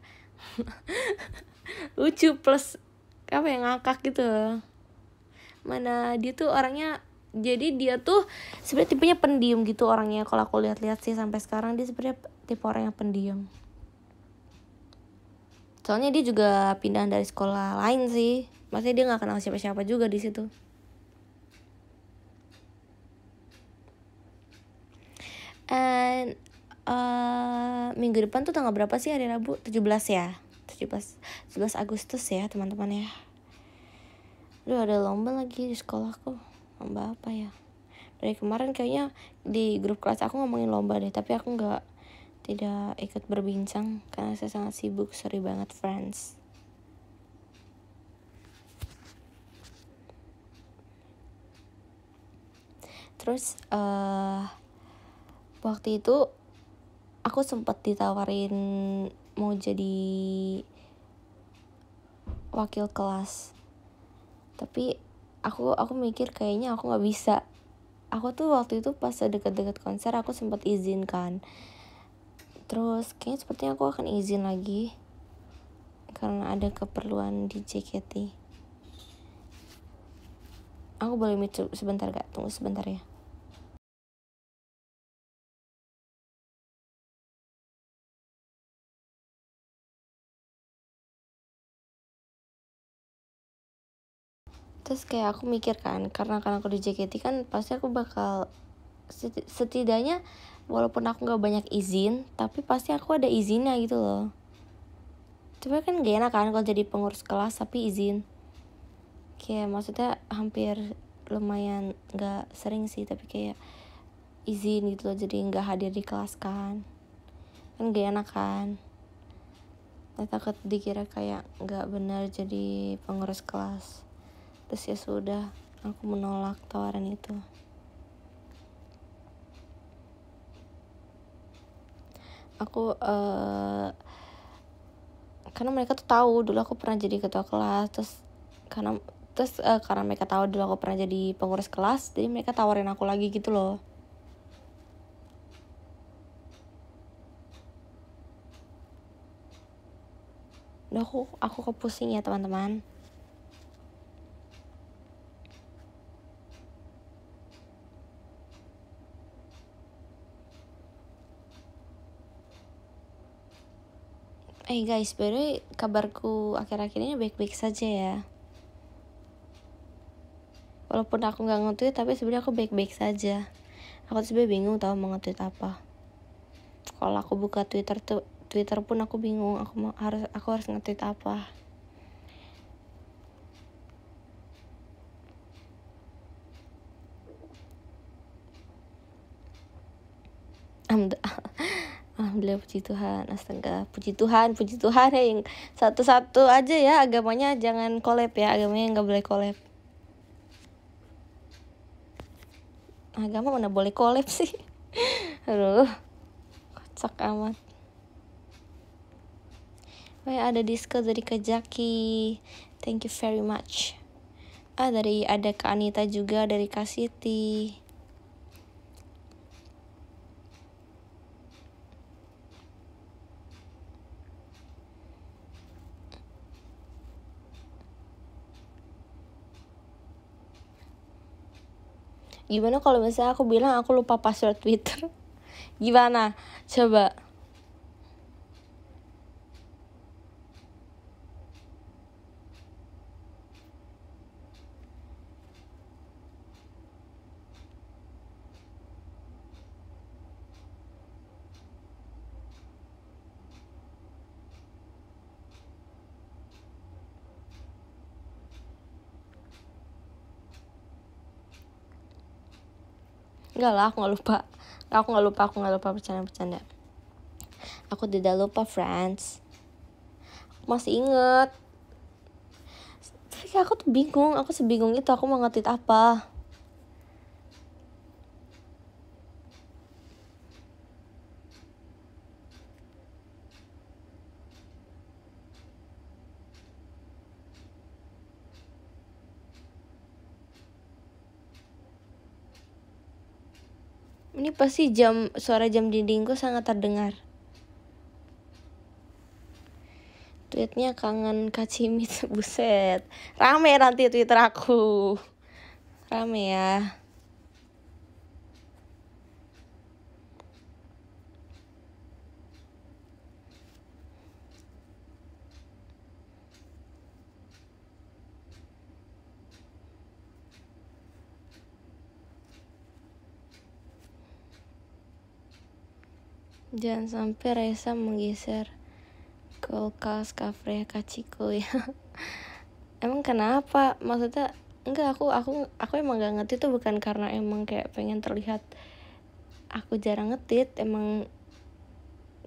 A: lucu plus apa yang ngakak gitu. Mana dia tuh orangnya jadi dia tuh sebenarnya tipenya pendiam gitu orangnya. Kalau aku lihat-lihat sih sampai sekarang dia sebenarnya tipe orang yang pendiam. Soalnya dia juga pindah dari sekolah lain sih. Maksudnya dia nggak kenal siapa-siapa juga di situ and uh, minggu depan tuh tanggal berapa sih hari Rabu? 17 ya? 17 17 Agustus ya teman-teman ya. Aduh ada lomba lagi di sekolahku Lomba apa ya? Dari kemarin kayaknya di grup kelas aku ngomongin lomba deh Tapi aku nggak tidak ikut berbincang Karena saya sangat sibuk. Sorry banget friends. Terus uh, waktu itu aku sempat ditawarin mau jadi wakil kelas. Tapi aku aku mikir kayaknya aku nggak bisa. Aku tuh waktu itu pas deket-deket konser aku sempat izin kan terus kayaknya sepertinya aku akan izin lagi karena ada keperluan di JKT aku boleh mute sebentar gak tunggu sebentar ya terus kayak aku mikir kan karena kan aku di JKT kan pasti aku bakal setidaknya walaupun aku nggak banyak izin tapi pasti aku ada izinnya gitu loh. Tapi kan gak enak kan kalau jadi pengurus kelas tapi izin. Kayak maksudnya hampir lumayan nggak sering sih tapi kayak izin gitu loh jadi nggak hadir di kelas kan. Kan gak enak kan? Nah, takut dikira kayak nggak benar jadi pengurus kelas terus ya sudah aku menolak tawaran itu. Aku uh, karena mereka tuh tahu dulu aku pernah jadi ketua kelas terus karena terus uh, karena mereka tahu dulu aku pernah jadi pengurus kelas jadi mereka tawarin aku lagi gitu loh. Udah aku aku kepusing ya teman-teman Eh guys, baru kabarku akhir-akhir ini baik-baik saja ya. Walaupun aku nggak nge tapi sebenarnya aku baik-baik saja. Aku sebenarnya bingung tahu mau nge apa. Kalau aku buka Twitter tuh Twitter pun aku bingung aku mau harus aku harus nge apa. Alhamdulillah puji Tuhan Astaga puji Tuhan puji Tuhan ya yang satu-satu aja ya agamanya jangan collab ya agamanya nggak boleh collab. Agama mana boleh collab sih? Aduh kocak amat. Ya, ada disco dari Kajaki Thank you very much. Ah dari ada Kak Anita juga dari Kak Siti gimana kalau misalnya aku bilang aku lupa password Twitter? Gimana? Coba enggak lah aku nggak lupa. Aku nggak lupa aku nggak lupa bercanda bercanda aku tidak lupa friends. Aku masih inget tapi aku tuh bingung aku sebingung itu aku mau ngetit apa Ini pasti jam suara jam dindingku sangat terdengar. Tweetnya kangen kacimit buset. Rame nanti Twitter aku. Rame ya. Jangan sampai Reza menggeser kulkas kafre kaciko ya. emang kenapa? Maksudnya enggak aku aku aku emang gak ngerti tuh bukan karena emang kayak pengen terlihat aku jarang ngetit emang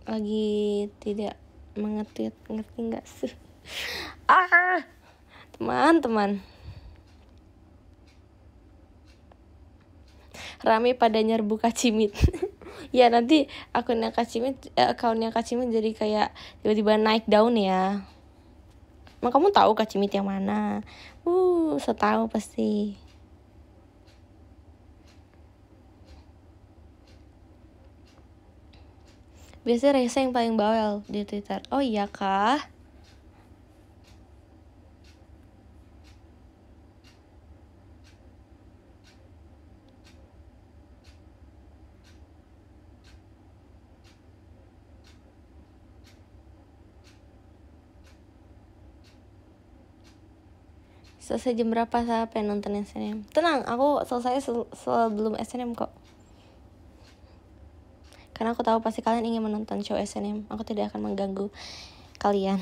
A: lagi tidak mengetit ngerti nggak sih? Ah teman-teman rame pada nyerbu kacimit ya nanti akunnya kacimit eh, akunnya kacimit jadi kayak tiba-tiba naik daun ya Emang kamu tahu kacimit yang mana? Uh, setahu pasti. Biasanya Reza yang paling bawel di Twitter. Oh iya kah? Selesai jam berapa saya pengen nonton SNM tenang aku selesai se sebelum SNM kok. Karena aku tahu pasti kalian ingin menonton show SNM aku tidak akan mengganggu kalian.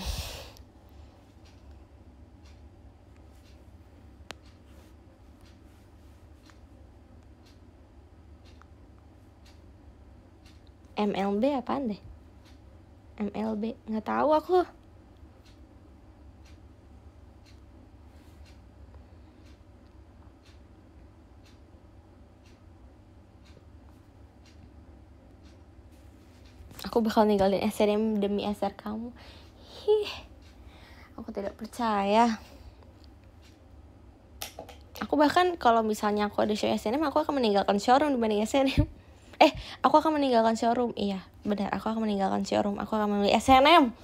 A: MLB apaan deh? MLB nggak tahu aku aku bakal ninggalin SNM demi SR kamu. Hih, aku tidak percaya. Aku bahkan kalau misalnya aku ada show SNM aku akan meninggalkan showroom dibanding SNM eh aku akan meninggalkan showroom. Iya benar. Aku akan meninggalkan showroom. Aku akan memilih SNM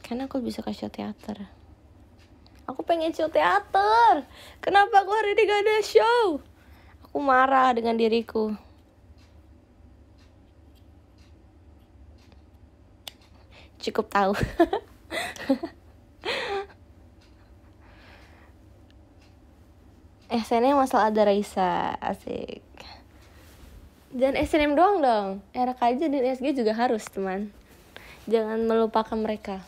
A: karena aku bisa ke show teater. Aku pengen show teater. Kenapa aku hari ini gak ada show? Aku marah dengan diriku cukup tahu. SNM masalah ada Raisa asik. Dan SNM doang dong. RKJ dan SG juga harus teman. Jangan melupakan mereka.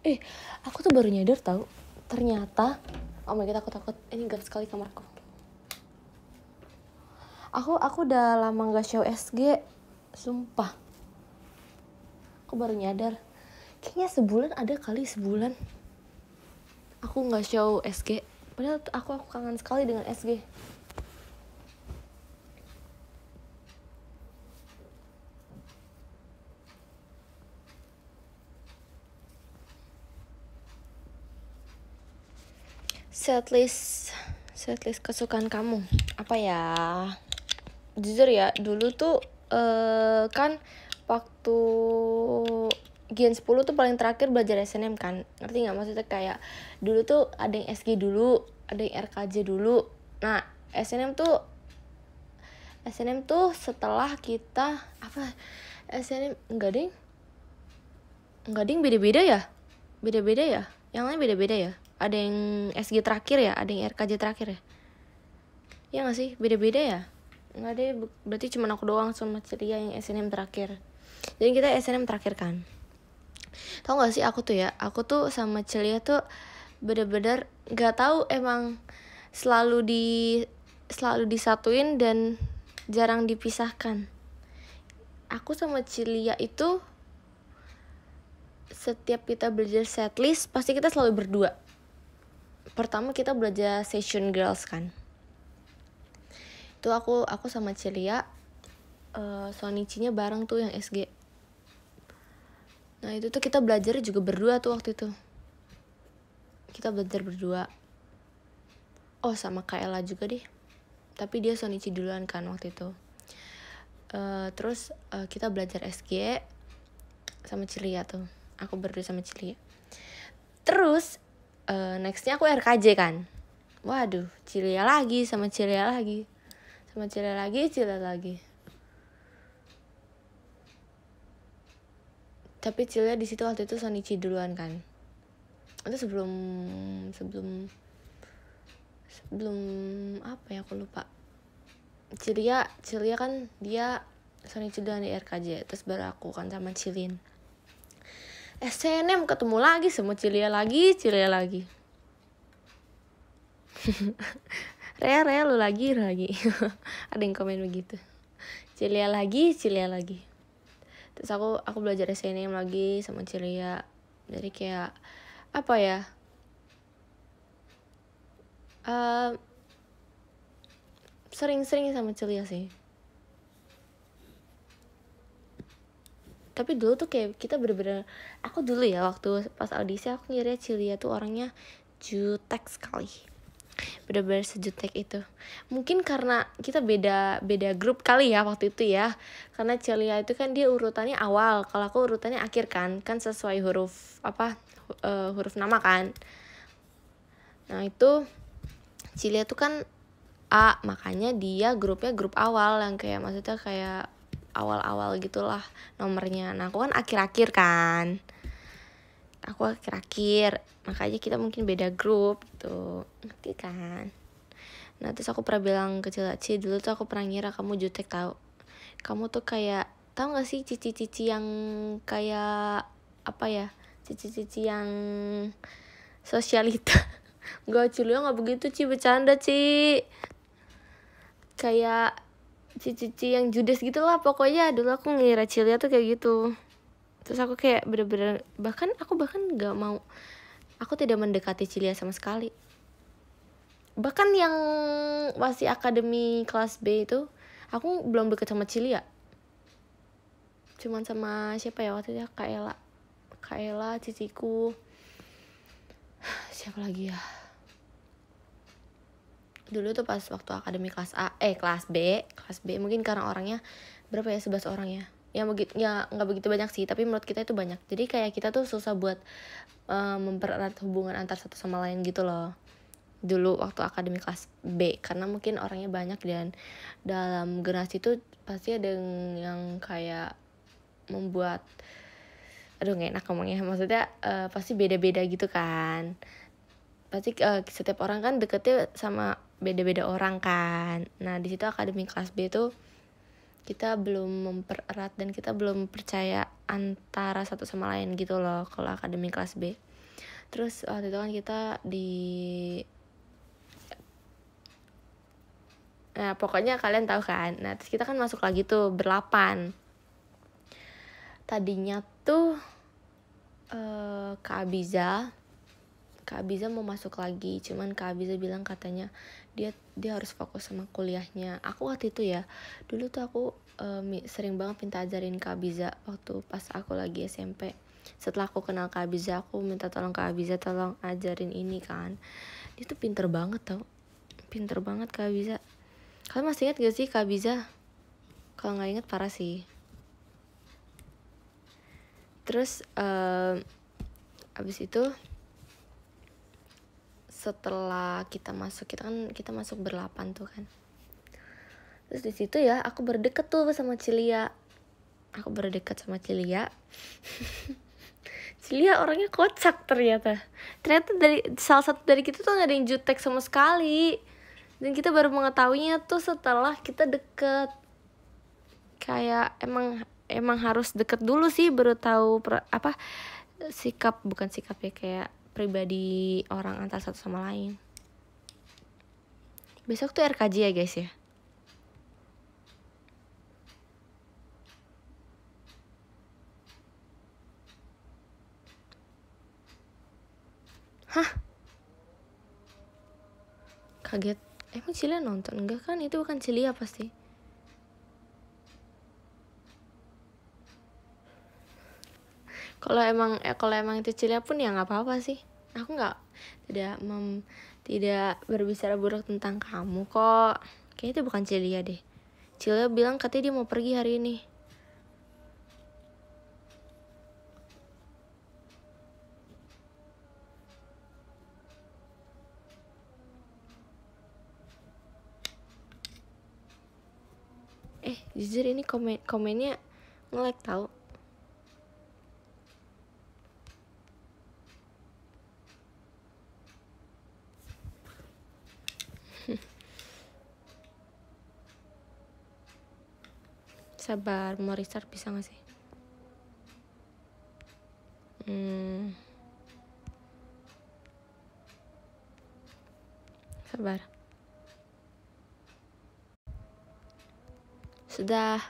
A: Eh aku tuh baru nyadar tau ternyata oh my god aku takut. Ini gelap sekali kamarku. Aku aku udah lama gak show SG sumpah aku baru nyadar. Kayaknya sebulan ada kali sebulan. Aku nggak show SG padahal aku aku kangen sekali dengan SG setlist setlist kesukaan kamu. Apa ya? Jujur ya dulu tuh uh, kan waktu Gen 10 tuh paling terakhir belajar SNM kan. Ngerti nggak? Maksudnya kayak dulu tuh ada yang SG dulu ada yang RKJ dulu. Nah SNM tuh SNM tuh setelah kita apa? SNM enggak ding? Enggak ding beda-beda ya? Beda-beda ya? Yang lain beda-beda ya? Ada yang SG terakhir ya? Ada yang RKJ terakhir ya? Ya nggak sih? Beda-beda ya? Nggak deh berarti cuma aku doang sama ceria yang SNM terakhir jadi kita SNM terakhir kan. Tau gak sih aku tuh ya aku tuh sama Celia tuh bener-bener gak tahu emang selalu di selalu disatuin dan jarang dipisahkan. Aku sama Celia itu setiap kita belajar setlist pasti kita selalu berdua. Pertama kita belajar session girls kan. Itu aku aku sama Celia uh, Sonichi-nya bareng tuh yang SG nah itu tuh kita belajar juga berdua tuh waktu itu. Kita belajar berdua. Oh sama Kaela juga deh. Tapi dia Sonichi duluan kan waktu itu. Uh, terus uh, kita belajar SG sama Cilia tuh. Aku berdua sama Cilia. Terus uh, nextnya aku RKJ kan. Waduh Cilia lagi sama Cilia lagi. Sama Cilia lagi Cilia lagi tapi Cilia di situ waktu itu Sonichi duluan kan. Itu sebelum sebelum sebelum apa ya aku lupa. Cilia Cilia kan dia Sonichi duluan di RKJ terus baru aku kan sama Cilin. SNM ketemu lagi sama Cilia lagi Cilia lagi. Rea Rea lu lagi lu lagi. Ada yang komen begitu. Cilia lagi Cilia lagi terus aku aku belajar SNM lagi sama Cilia. Jadi kayak apa ya? Uh, sering-sering sama Cilia sih. Tapi dulu tuh kayak kita bener-bener aku dulu ya waktu pas audisi aku ngira Cilia tuh orangnya jutek sekali bener-bener sejutek itu. Mungkin karena kita beda beda grup kali ya waktu itu ya. Karena Cilia itu kan dia urutannya awal. Kalau aku urutannya akhir kan kan sesuai huruf apa uh, huruf nama kan. Nah itu Cilia tuh kan A makanya dia grupnya grup awal yang kayak maksudnya kayak awal-awal gitulah nomornya. Nah aku kan akhir-akhir kan aku akhir-akhir makanya kita mungkin beda grup gitu. Ngerti kan? Nah terus aku pernah bilang ke Cilaci dulu tuh aku pernah ngira kamu jutek tau. Kamu tuh kayak tau gak sih cici-cici yang kayak apa ya cici-cici yang sosialita? Gak Cilia gak begitu Ci bercanda Ci. Kayak cici-cici yang judes gitu lah pokoknya. Dulu aku ngira Cilia tuh kayak gitu terus aku kayak bener-bener bahkan aku bahkan nggak mau aku tidak mendekati Cilia sama sekali. Bahkan yang masih akademi kelas B itu aku belum deket sama Cilia. Cuman sama siapa ya waktu itu Kak Ella. Kak Ella ciciku. Siapa lagi ya? Dulu tuh pas waktu akademi kelas A eh kelas B. Kelas B mungkin karena orangnya berapa ya? 11 orang ya ya begitu ya nggak begitu banyak sih tapi menurut kita itu banyak. Jadi kayak kita tuh susah buat uh, mempererat hubungan antar satu sama lain gitu loh. Dulu waktu akademi kelas B karena mungkin orangnya banyak dan dalam generasi itu pasti ada yang, yang kayak membuat aduh gak enak ngomongnya. Maksudnya uh, pasti beda-beda gitu kan. Pasti uh, setiap orang kan deketnya sama beda-beda orang kan. Nah di situ akademi kelas B itu kita belum mempererat dan kita belum percaya antara satu sama lain gitu loh kalau akademi kelas B. Terus waktu itu kan kita di nah pokoknya kalian tahu kan nah terus kita kan masuk lagi tuh berlapan. Tadinya tuh uh, Kak Abiza Kak Abiza mau masuk lagi cuman Kak Abiza bilang katanya dia dia harus fokus sama kuliahnya. Aku waktu itu ya dulu tuh aku um, sering banget minta ajarin Kak Biza waktu pas aku lagi SMP setelah aku kenal Kak Biza aku minta tolong Kak Biza tolong ajarin ini kan. Dia tuh pinter banget tau. Pinter banget Kak Biza kalian masih ingat gak sih Kak Biza kalau nggak inget parah sih. Terus um, abis itu setelah kita masuk kita kan kita masuk berlapan tuh kan. Terus di situ ya aku berdekat tuh sama Cilia. Aku berdekat sama Cilia. Cilia orangnya kocak ternyata. Ternyata dari salah satu dari kita tuh gak ada yang jutek sama sekali. Dan kita baru mengetahuinya tuh setelah kita deket. Kayak emang emang harus deket dulu sih baru tahu apa sikap bukan sikap ya kayak pribadi orang antar satu sama lain besok tuh RKJ ya guys ya Hah? Kaget. Emang Cilia nonton? Enggak kan? Itu bukan Cilia pasti. Kalau emang eh, kalau emang itu Cilia pun ya nggak apa-apa sih. Aku nggak tidak mem tidak berbicara buruk tentang kamu kok. Kayaknya itu bukan Cilia deh. Cilia bilang katanya dia mau pergi hari ini. Eh jujur ini komen komennya nge-like tau sabar mau restart bisa gak sih Hmm. Sabar. Sudah.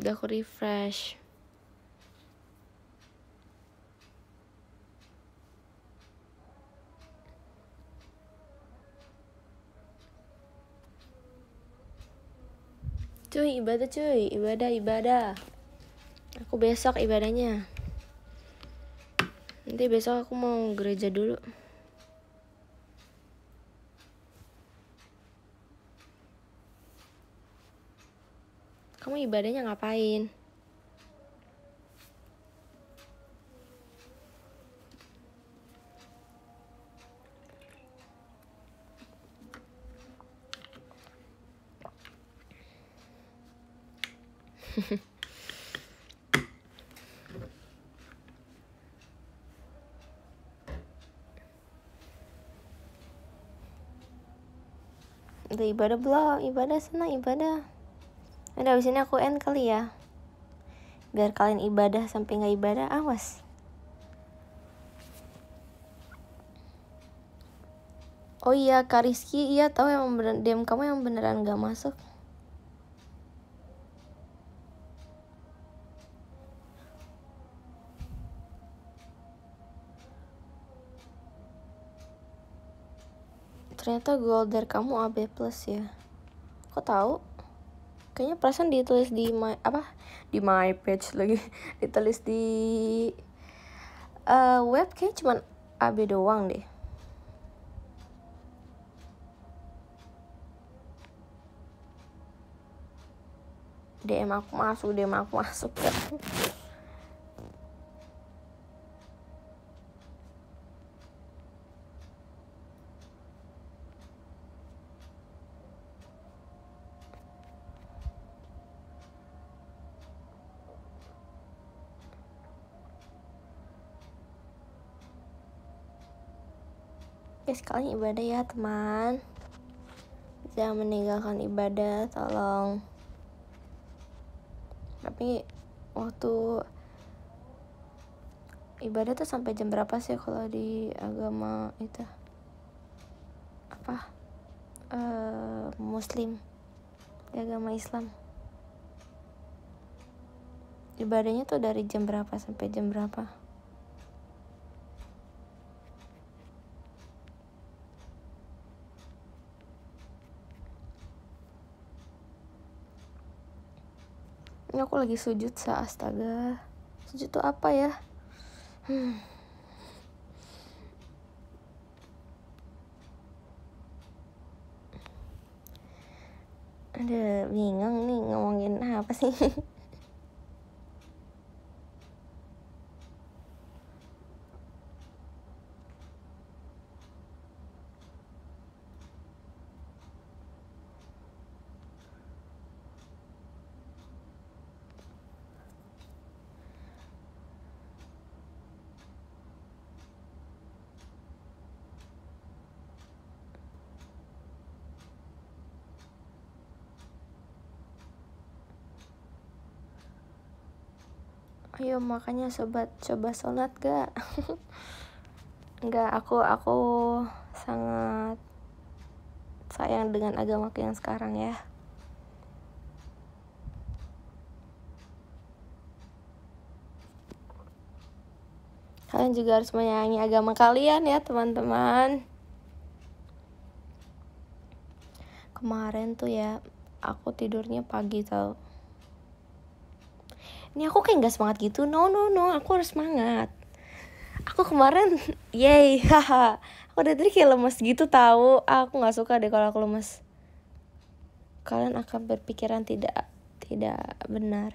A: Udah aku refresh. Cuy, ibadah cuy, ibadah, ibadah. Aku besok ibadahnya. Nanti besok aku mau gereja dulu. Kamu ibadahnya ngapain? Udah ibadah belum? Ibadah senang ibadah. Udah abis ini aku end kali ya. Biar kalian ibadah sampai nggak ibadah, awas. Oh iya, Kak Rizky, iya tahu yang bener, DM kamu yang beneran gak masuk. Ternyata golder kamu AB plus ya. Kok tahu? Kayaknya perasaan ditulis di my apa? Di my page lagi. Ditulis di uh, web kayak cuman AB doang deh. DM aku masuk DM aku masuk sekali ibadah ya teman. Jangan meninggalkan ibadah tolong. Tapi waktu ibadah tuh sampai jam berapa sih kalau di agama itu? Apa? Uh, muslim. Di agama Islam. Ibadahnya tuh dari jam berapa sampai jam berapa aku lagi sujud sa astaga. Sujud tuh apa ya? Hmm. ada bingung nih ngomongin apa sih makanya sobat coba sholat gak Enggak, aku aku sangat sayang dengan agamaku yang sekarang ya. Kalian juga harus menyayangi agama kalian ya, teman-teman. Kemarin tuh ya, aku tidurnya pagi tau ini aku kayak nggak semangat gitu. No no no aku harus semangat. Aku kemarin yay haha. Aku dari tadi kayak lemes gitu tahu. Aku nggak suka deh kalau aku lemes. Kalian akan berpikiran tidak tidak benar.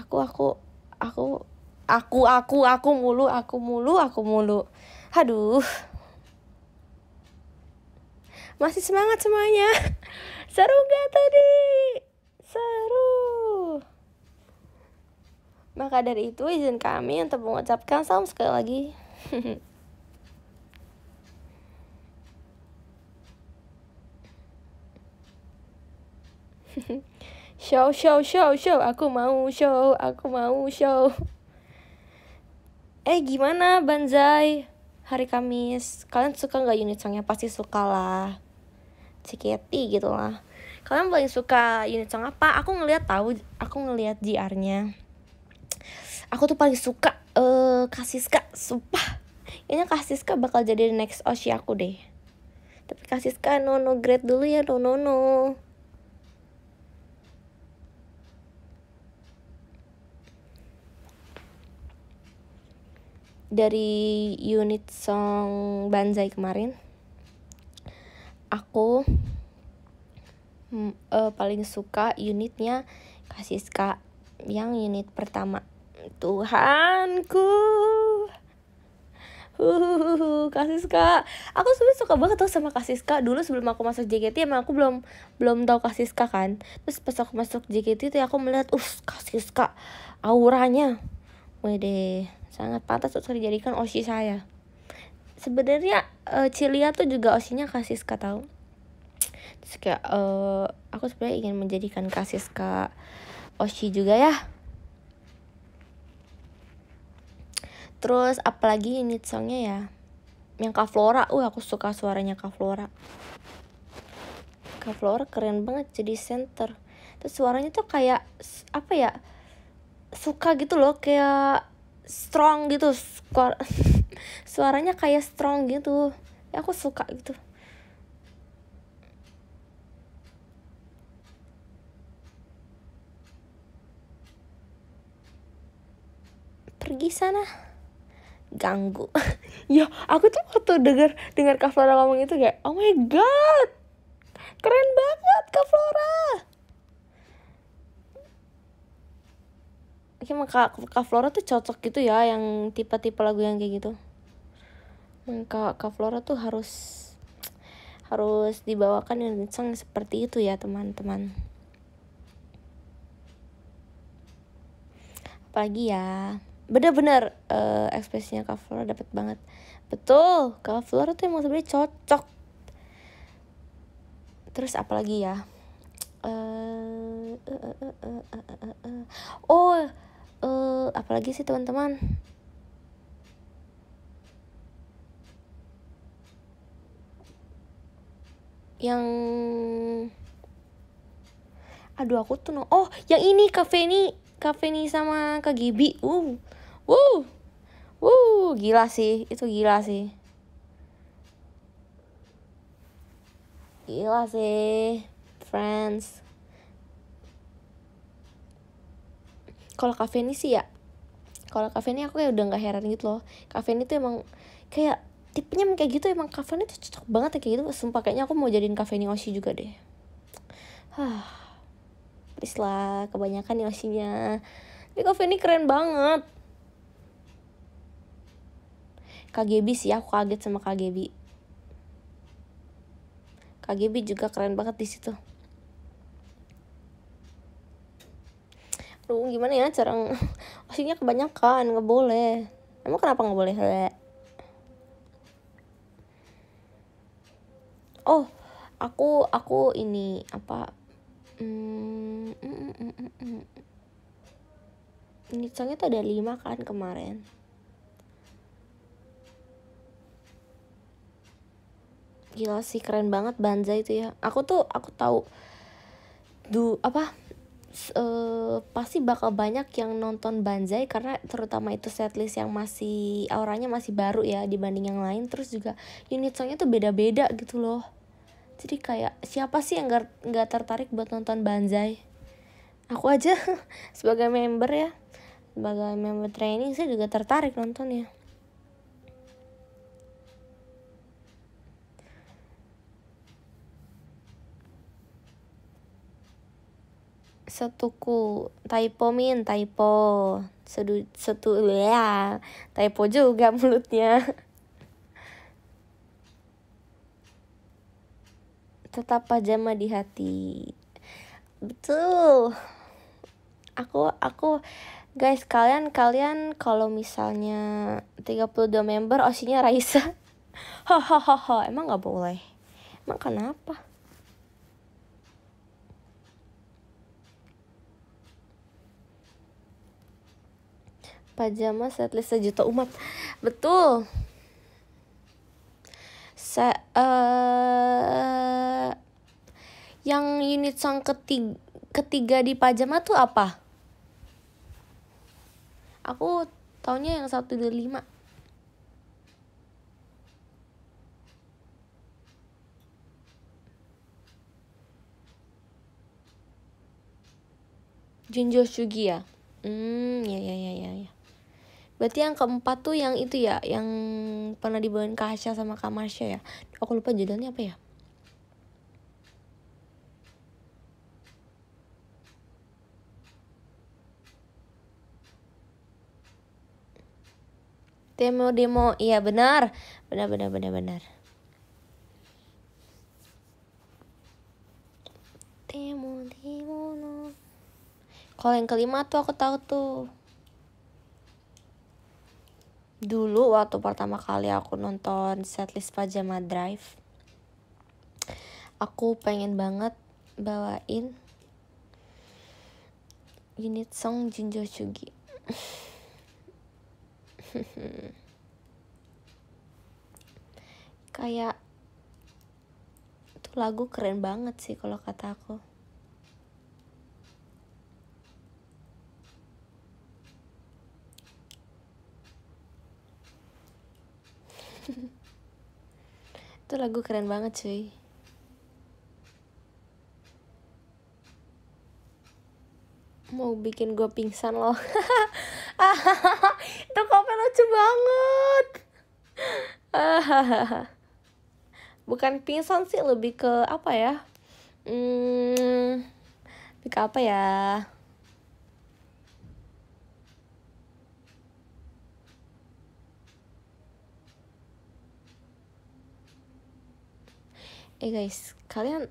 A: Aku aku aku aku aku aku mulu aku mulu aku mulu. Aduh. Masih semangat semuanya. Seru gak tadi? Seru maka dari itu izin kami untuk mengucapkan salam sekali lagi. show show show show aku mau show aku mau show Eh gimana Banzai hari Kamis? Kalian suka nggak unit songnya? Pasti suka lah. Ciketi gitu lah. Kalian paling suka unit song apa? Aku ngeliat tahu, aku ngeliat JR-nya. Aku tuh paling suka uh, Kasiska, sumpah. Kayaknya Kasiska bakal jadi next Oshi aku deh. Tapi Kasiska no no grade dulu ya, no no no. dari unit song Banzai kemarin aku uh, paling suka unitnya Kasiska yang unit pertama Tuhanku. Huhuhu, Kasiska Aku sebenernya suka banget tuh sama Kasiska Dulu sebelum aku masuk JKT emang aku belum belum tahu Kasiska kan. Terus pas aku masuk JKT itu aku melihat Uh Kasiska Auranya. Wede sangat pantas untuk dijadikan osi saya. Sebenarnya uh, Cilia tuh juga osinya Kasiska tahu? Terus kayak uh, aku sebenarnya ingin menjadikan Kasiska osi juga ya terus apalagi unit songnya ya. Yang Kak Flora uh aku suka suaranya Kak Flora. Kak Flora keren banget jadi center. Terus suaranya tuh kayak apa ya suka gitu loh kayak strong gitu. Suara suaranya kayak strong gitu. Ya aku suka gitu. Pergi sana ganggu ya aku tuh waktu denger dengar Kak Flora ngomong itu kayak oh my god keren banget Kak Flora Kayaknya Kak, Kak tuh cocok gitu ya yang tipe-tipe lagu yang kayak gitu. Kak, Kak Flora tuh harus harus dibawakan yang song seperti itu ya teman-teman. Apalagi ya, bener-bener uh, ekspresinya Kak Flora dapat banget. Betul, Kak Flora tuh emang sebenarnya cocok. Terus apalagi ya? Uh, uh, uh, uh, uh, uh, uh. Oh, uh, apalagi sih teman-teman yang aduh aku tuh no oh yang ini kafe ini kafe ini sama kak Gibi uh uh uh gila sih. Itu gila sih. Gila sih friends. Kalau kafe ini sih ya kalau kafe ini aku kayak udah nggak heran gitu loh. Kafe ini tuh emang kayak tipenya kayak gitu. Emang kafe ini tuh cocok banget ya kayak gitu. Sumpah kayaknya aku mau jadiin kafe ini Oshi juga deh. Hah, please lah kebanyakan nih Oshinya. Tapi kafe ini keren banget KGB sih aku kaget sama KGB KGB juga keren banget di situ. Aduh gimana ya cara aslinya kebanyakan nggak boleh. Emang kenapa nggak boleh le oh aku aku ini apa hmm, mm, mm, mm, mm. ini tuh ada lima kan kemarin gila sih keren banget Banza itu ya. Aku tuh aku tahu du apa uh, pasti bakal banyak yang nonton Banzai karena terutama itu setlist yang masih auranya masih baru ya dibanding yang lain. Terus juga unit songnya tuh beda-beda gitu loh. Jadi kayak siapa sih yang gak, nggak tertarik buat nonton Banzai? Aku aja. Sebagai member ya sebagai member training saya juga tertarik nonton ya setuku typo min typo. Sedu setu ya typo juga mulutnya. Tetap pajama di hati. Betul. Aku aku guys kalian kalian kalau misalnya 32 member osinya Raisa. Hahaha emang nggak boleh? Emang kenapa pajama setlist sejuta umat. Betul. Se uh, yang unit song ketiga, ketiga di pajama tuh apa? Aku taunya yang satu dari lima. Junjo Shugi ya? Hmm ya ya ya ya ya berarti yang keempat tuh yang itu ya yang pernah dibawain Kak Hasya sama Kak Marsha ya? Aku lupa judulnya apa ya? Demo demo. Iya benar. Benar benar benar benar. Demo demo no. Kalau yang kelima tuh aku tahu tuh dulu waktu pertama kali aku nonton setlist Pajama Drive aku pengen banget bawain unit song Junjo Shugi kayak itu lagu keren banget sih kalau kata aku itu lagu keren banget cuy. Mau bikin gue pingsan loh. Itu komen lucu banget. Bukan pingsan sih lebih ke apa ya? Hmm, lebih ke apa ya eh guys kalian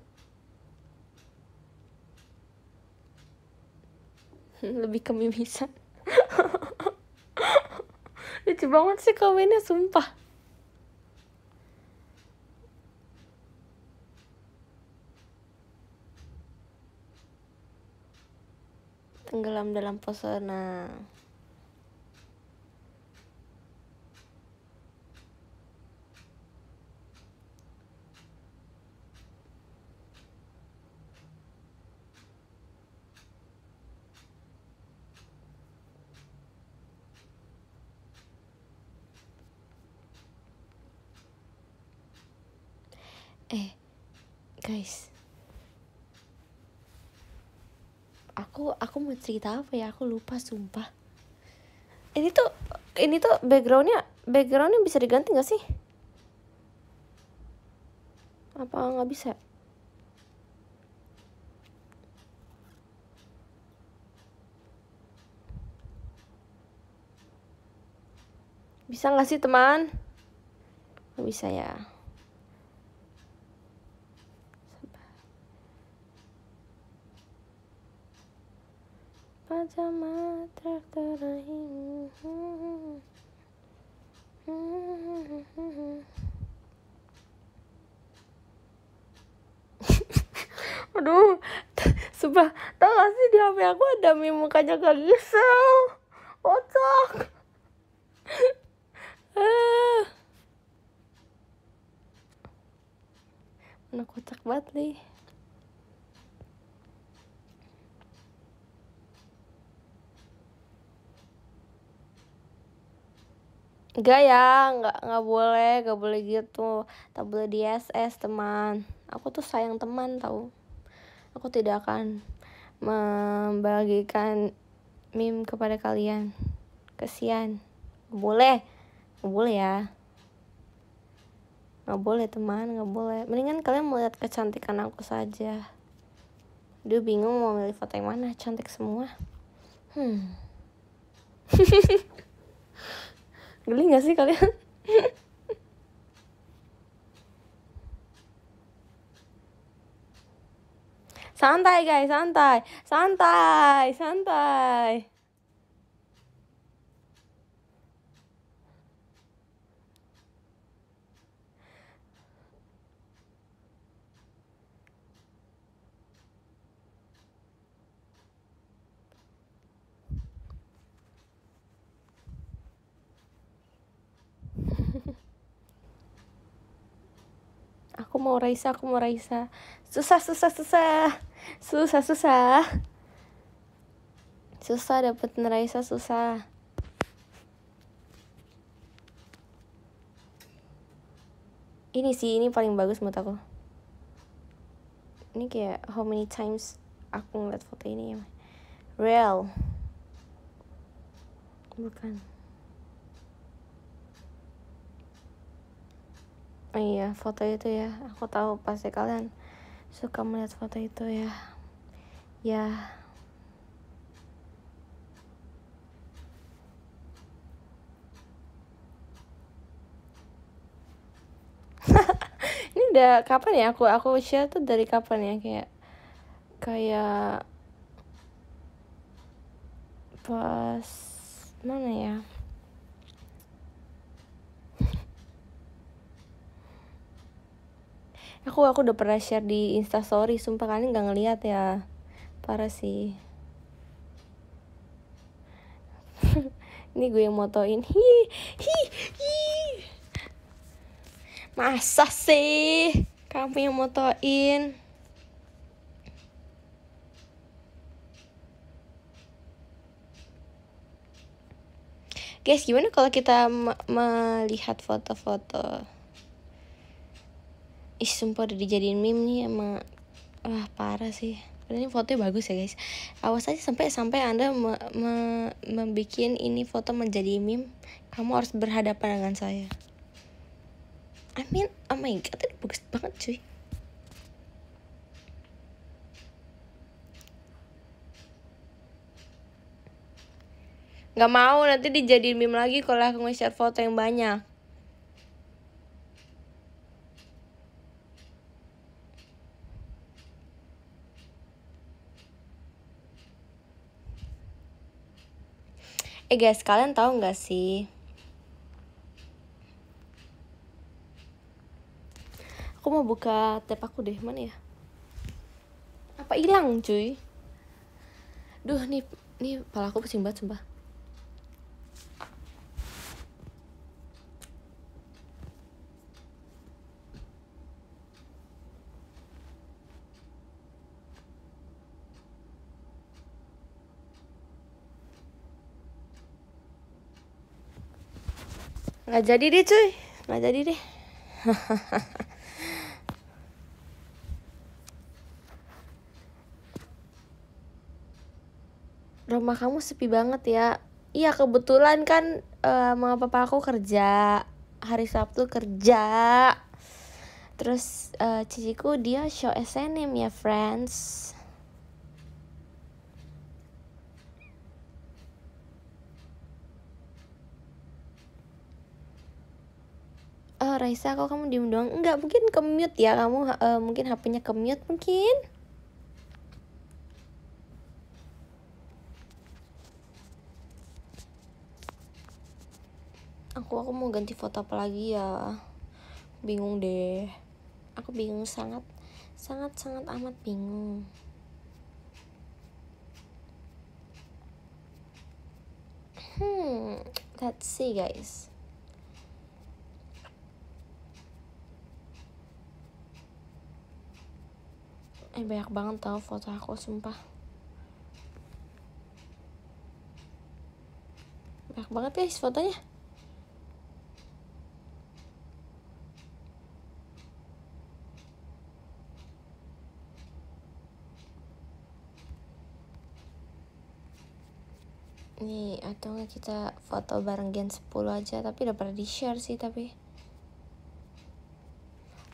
A: lebih ke mimisan. Lucu banget sih komennya sumpah. Tenggelam dalam pesona eh guys. Aku aku mau cerita apa ya? Aku lupa sumpah. Ini tuh ini tuh backgroundnya backgroundnya bisa diganti gak sih? Apa nggak bisa? Bisa nggak sih teman? Nggak bisa ya pajama terterahi Aduh, sumpah, tau gak sih di HP aku ada meme mukanya Kak Gisel Kocak. Ah. Mana kocak banget nih Enggak ya, enggak enggak boleh, enggak boleh gitu. Tak boleh di SS, teman. Aku tuh sayang teman, tahu. Aku tidak akan membagikan meme kepada kalian. Kesian. Gak boleh. Gak boleh ya. Gak boleh teman, gak boleh. Mendingan kalian melihat kecantikan aku saja. Dia bingung mau milih foto yang mana, cantik semua. Hmm. Geli gak sih kalian? santai guys, santai, santai, santai. Aku mau Raisa aku mau Raisa. Susah susah susah. Susah susah. Susah dapet Raisa susah. Ini sih ini paling bagus menurut aku. Ini kayak how many times aku ngeliat foto ini ya real. Bukan iya foto itu ya. Aku tahu pasti kalian suka melihat foto itu ya. Ya. Ini udah kapan ya? Aku aku share tuh dari kapan ya? Kayak kayak pas mana ya aku aku udah pernah share di instastory sumpah kalian nggak ngeliat ya. Parah sih. Ini gue yang motoin. Hi hi hi. Masa sih kamu yang motoin? Guys, gimana kalau kita melihat foto-foto? Ih, sumpah udah dijadiin meme nih emang wah parah sih. Ini fotonya bagus ya guys. Awas aja sampai sampai anda me, me, membuat ini foto menjadi meme, kamu harus berhadapan dengan saya. I mean, oh my god, ini bagus banget cuy. Gak mau nanti dijadiin meme lagi kalau aku nge-share foto yang banyak. Eh guys, kalian tahu nggak sih? Aku mau buka tab aku deh, mana ya? Apa hilang cuy? Duh, nih, nih pala aku pusing banget sumpah. Nggak jadi deh cuy. Nggak jadi deh. Rumah kamu sepi banget ya. Iya kebetulan kan uh, mama papa aku kerja. Hari sabtu kerja. Terus uh, ciciku dia show SNM ya friends oh Raisa kok kamu diem doang? Enggak mungkin ke mute ya kamu uh, mungkin HP-nya ke mute mungkin. Aku aku mau ganti foto apa lagi ya? Bingung deh. Aku bingung sangat sangat sangat amat bingung. Hmm let's see guys eh banyak banget tau foto aku sumpah. Banyak banget guys fotonya. Nih atau nggak kita foto bareng gen 10 aja tapi udah pernah di share sih tapi.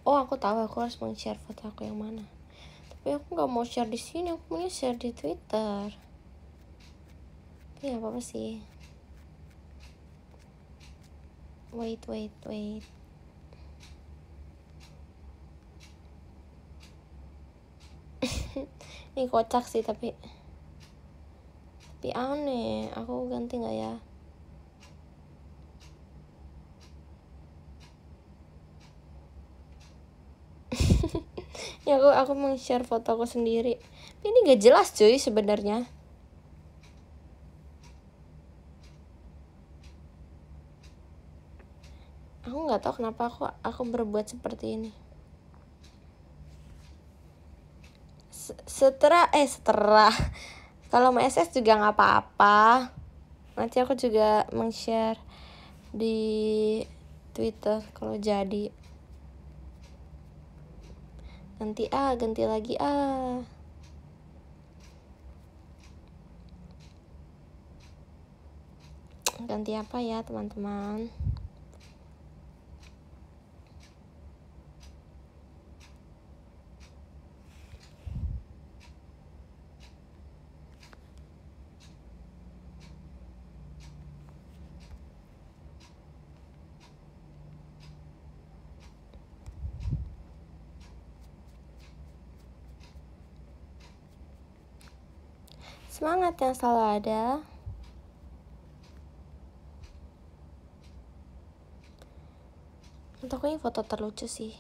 A: Oh aku tahu aku harus meng-share foto aku yang mana tapi aku nggak mau share di sini aku punya share di twitter. Tapi apa apa sih. Wait wait wait. Ini kocak sih tapi tapi aneh. Aku ganti nggak ya ya aku aku mau share foto aku sendiri. Ini gak jelas cuy sebenarnya. Aku nggak tahu kenapa aku aku berbuat seperti ini. Setelah eh setelah kalau mau SS juga nggak apa-apa. Nanti aku juga meng-share di Twitter kalau jadi nanti ah ganti lagi ah ganti apa ya teman-teman Semangat yang selalu ada. Untuk ini foto terlucu sih.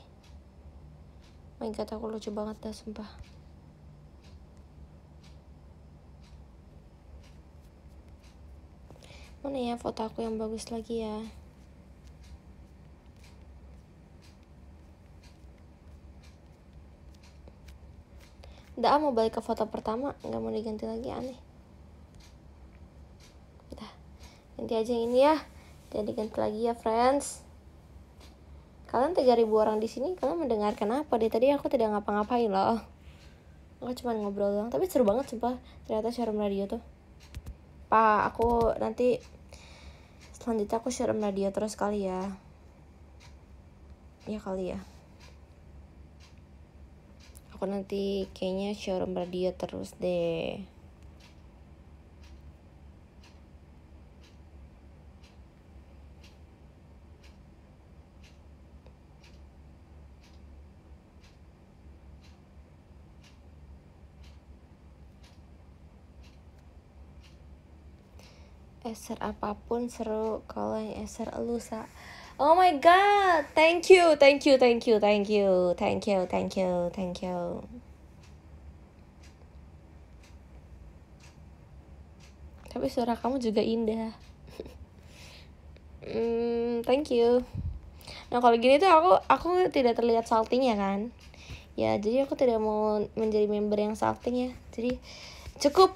A: Oh my god, aku lucu banget dah sumpah. Mana ya foto aku yang bagus lagi ya? Udah mau balik ke foto pertama nggak mau diganti lagi aneh. Udah ganti aja ini ya. Jangan diganti lagi ya friends. Kalian 3000 orang di sini kalian mendengarkan apa? Deh tadi aku tidak ngapa-ngapain loh. Aku cuma ngobrol doang. Tapi seru banget sumpah. Ternyata share radio tuh. Pak aku nanti selanjutnya aku share radio terus kali ya. Ya kali ya aku nanti kayaknya showroom radio terus deh. Eser apa pun seru kalau yang eser elusa Oh my god, thank you, thank you, thank you, thank you, thank you, thank you, thank you. Tapi suara kamu juga indah. hmm, thank you. Nah kalau gini tuh aku aku tidak terlihat saltingnya kan. Ya jadi aku tidak mau menjadi member yang salting ya. Jadi cukup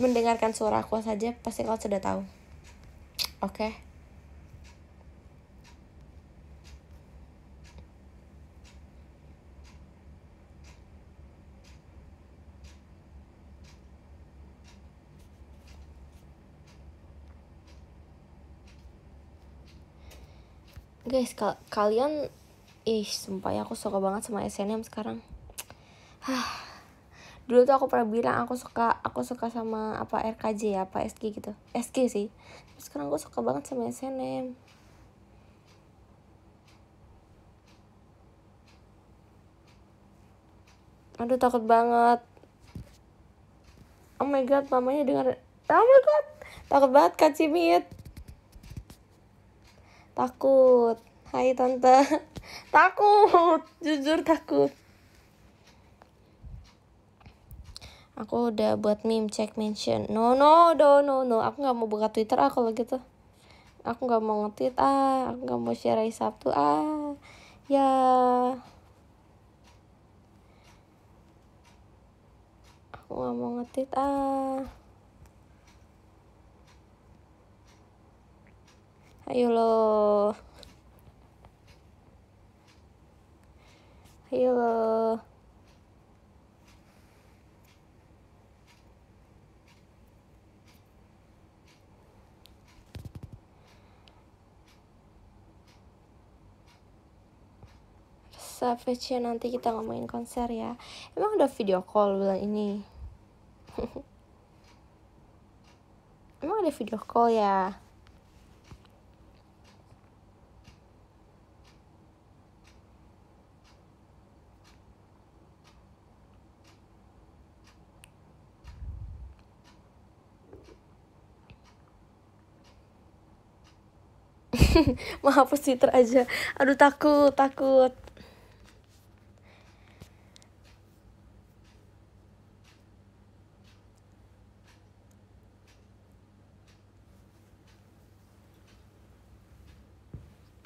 A: mendengarkan suara aku saja pasti kau sudah tahu. Oke. Okay. Guys kal kalian ih sumpah ya aku suka banget sama SNM sekarang. Dulu tuh aku pernah bilang aku suka aku suka sama apa RKJ ya apa SG gitu. SG sih. Tapi sekarang aku suka banget sama SNM aduh takut banget. Oh my god mamanya dengar oh my god takut banget kak Cimit takut. Hai tante. Takut. Jujur takut. Aku udah buat meme check mention. No no no no no. Aku nggak mau buka twitter ah kalau gitu. Aku nggak mau nge-tweet ah. Aku nggak mau share hari sabtu ah. Ya. Aku nggak mau nge-tweet ah ayo lo. Ayo lo. Savage ya nanti kita ngomongin konser ya. Emang ada video call bulan ini? Emang ada video call ya hapus Twitter aja. Aduh takut takut.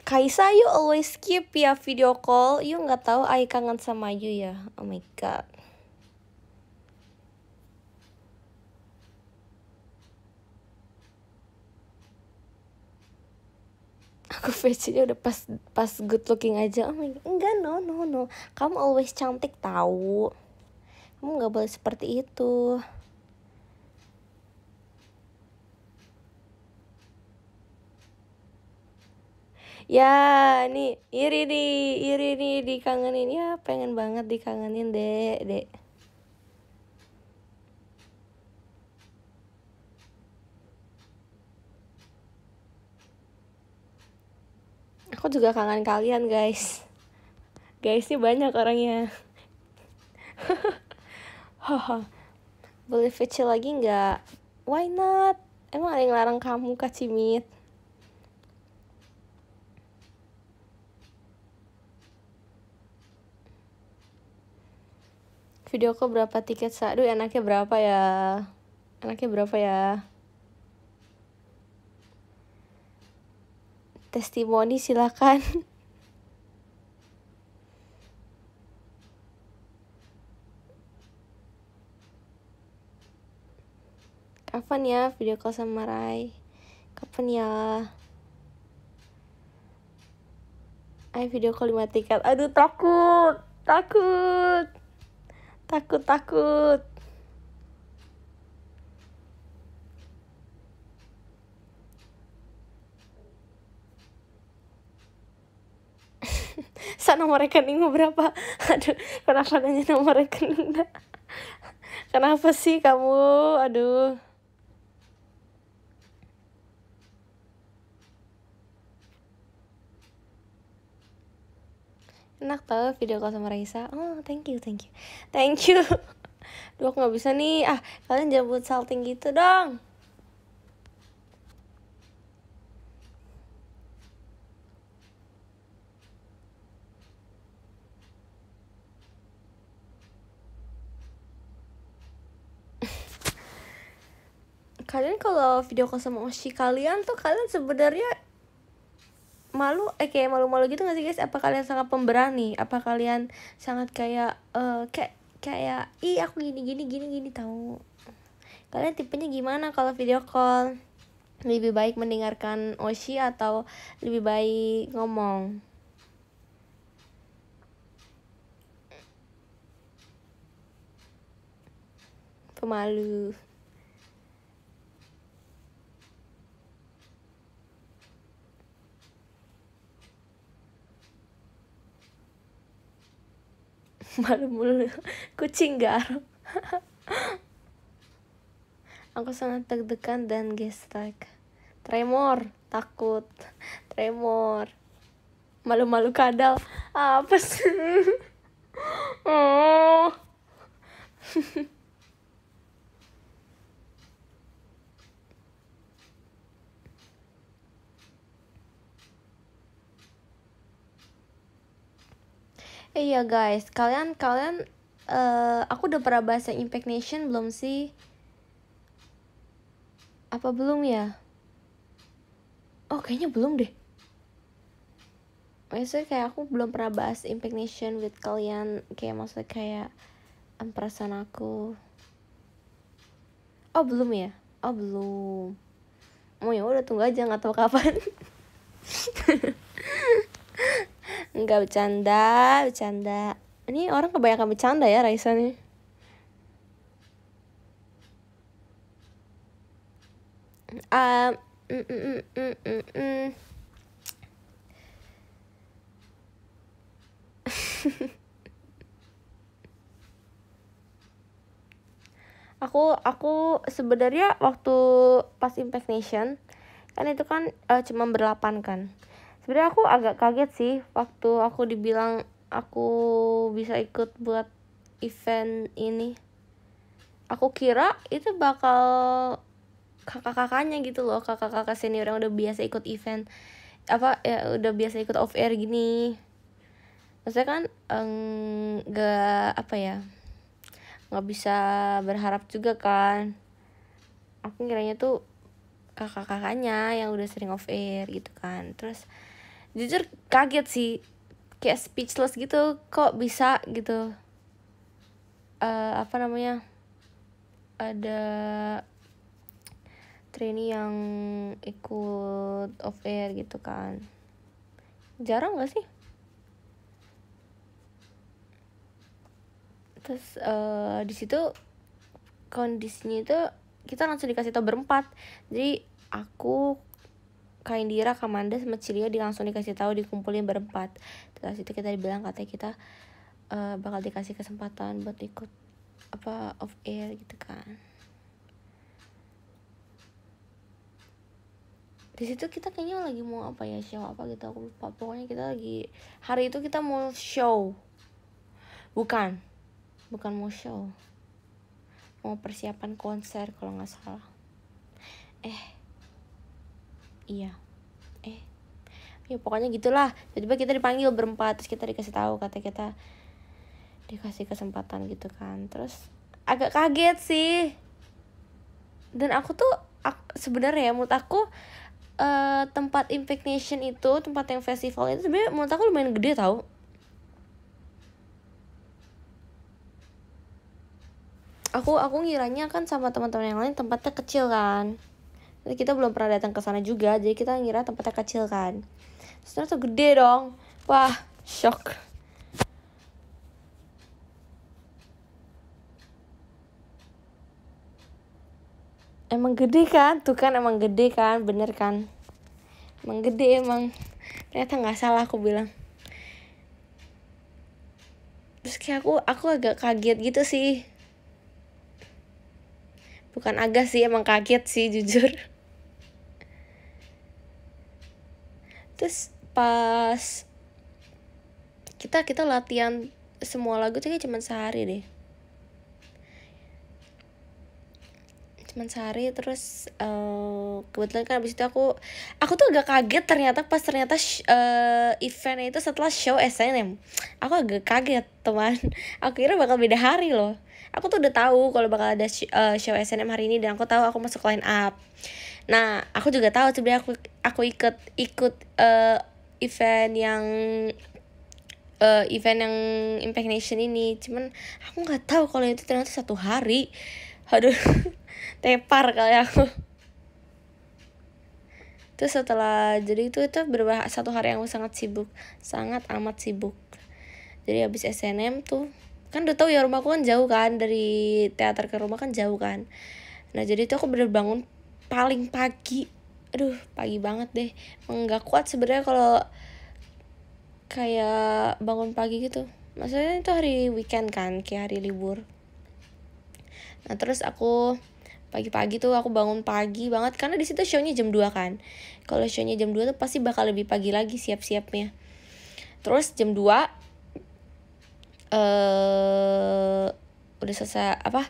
A: Kaisa you always skip ya video call. You nggak tahu I kangen sama you ya. Oh my god aku face-nya udah pas pas good looking aja. Oh my god. Enggak no no no. Kamu always cantik tahu. Kamu nggak boleh seperti itu. Ya nih iri nih iri nih dikangenin. Ya pengen banget dikangenin dek dek aku juga kangen kalian guys. Guys ini banyak orangnya. Boleh VC lagi nggak? Why not? Emang ada yang larang kamu kak Cimit? Video call berapa tiket sa aduh enaknya berapa ya? Enaknya berapa ya testimoni silakan. Kapan ya video call sama Rai? Kapan ya? Ayo video call 5 tiket aduh takut. Takut. Takut takut sa nomor rekeningmu berapa? Aduh kenapa nanya nomor rekening kenapa sih kamu? Aduh. Enak tau video call sama Raisa. Oh thank you thank you. Thank you. Duh aku gak bisa nih. Ah kalian jangan buat salting gitu dong kalian kalau video call sama Oshi kalian tuh kalian sebenarnya malu eh kayak malu-malu gitu gak sih guys? Apa kalian sangat pemberani? Apa kalian sangat kayak uh, kayak kayak ih aku gini gini gini gini tahu? Kalian tipenya gimana kalau video call? Lebih baik mendengarkan Oshi atau lebih baik ngomong? Pemalu malu mulu. Kucing garuk aku sangat deg-degan dan gestak. Tremor. Takut. Tremor. Malu-malu kadal. Apa sih? Oh Iya guys, kalian kalian uh, aku udah pernah bahas yang Impact Nation belum sih? Apa belum ya? Oh kayaknya belum deh. Maksudnya kayak aku belum pernah bahas Impact Nation with kalian kayak maksudnya kayak perasaan aku. Oh belum ya? Oh belum. Oh ya udah tunggu aja nggak tahu kapan. Enggak bercanda, bercanda. Ini orang kebanyakan bercanda ya Raisa nih. Um, mm, mm, mm, mm, mm. aku aku sebenarnya waktu pas Impact Nation kan itu kan uh, cuma berlapan kan sebenarnya aku agak kaget sih waktu aku dibilang aku bisa ikut buat event ini. Aku kira itu bakal kakak-kakaknya gitu loh kakak-kakak senior yang udah biasa ikut event. Apa ya udah biasa ikut off air gini. Maksudnya kan nggak apa ya nggak bisa berharap juga kan. Aku kiranya tuh kakak-kakaknya yang udah sering off air gitu kan. Terus jujur kaget sih. Kayak speechless gitu kok bisa gitu. Uh, apa namanya? Ada trainee yang ikut off air gitu kan. Jarang gak sih? Terus uh, di situ kondisinya itu kita langsung dikasih tau berempat. Jadi aku Kaindira, Kamanda sama Cilia di langsung dikasih tahu dikumpulin berempat. Terus itu kita dibilang katanya kita uh, bakal dikasih kesempatan buat ikut apa off air gitu kan. Di situ kita kayaknya lagi mau apa ya show apa gitu aku lupa. Pokoknya kita lagi hari itu kita mau show. Bukan. Bukan mau show. Mau persiapan konser kalau nggak salah. Eh, iya. Eh ya pokoknya gitulah. Tiba-tiba kita dipanggil berempat terus kita dikasih tahu kata kita dikasih kesempatan gitu kan. Terus agak kaget sih. Dan aku tuh sebenarnya ya menurut aku uh, tempat Impact Nation itu tempat yang festival itu sebenarnya menurut aku lumayan gede tau. Aku aku ngiranya kan sama teman-teman yang lain tempatnya kecil kan kita belum pernah datang ke sana juga jadi kita ngira tempatnya kecil kan. Terus tuh gede dong. Wah shock. Emang gede kan? Tuh kan emang gede kan? Bener kan? Emang gede emang. Ternyata nggak salah aku bilang. Terus kayak aku aku agak kaget gitu sih. Bukan agak sih emang kaget sih jujur terus pas kita kita latihan semua lagu tuh kayak cuma sehari deh. Cuma sehari terus uh, kebetulan kan abis itu aku aku tuh agak kaget ternyata pas ternyata uh, eventnya itu setelah show SNM aku agak kaget teman. Aku kira bakal beda hari loh. Aku tuh udah tahu kalau bakal ada uh, show SNM hari ini dan aku tahu aku masuk line up nah aku juga tahu sebenarnya aku aku ikut ikut uh, event yang uh, event yang Impact Nation ini. Cuman aku nggak tahu kalau itu ternyata satu hari. Aduh tepar kali aku. Terus setelah jadi itu itu berbahas satu hari yang sangat sibuk sangat amat sibuk. Jadi habis SNM tuh kan udah tahu ya rumahku kan jauh kan dari teater ke rumah kan jauh kan. Nah jadi itu aku bener bangun paling pagi. Aduh pagi banget deh. Nggak kuat sebenarnya kalau kayak bangun pagi gitu. Maksudnya itu hari weekend kan kayak hari libur. Nah terus aku pagi-pagi tuh aku bangun pagi banget karena di situ shownya jam 2 kan. Kalau shownya jam 2 tuh pasti bakal lebih pagi lagi siap-siapnya. Terus jam 2 eh uh, udah selesai apa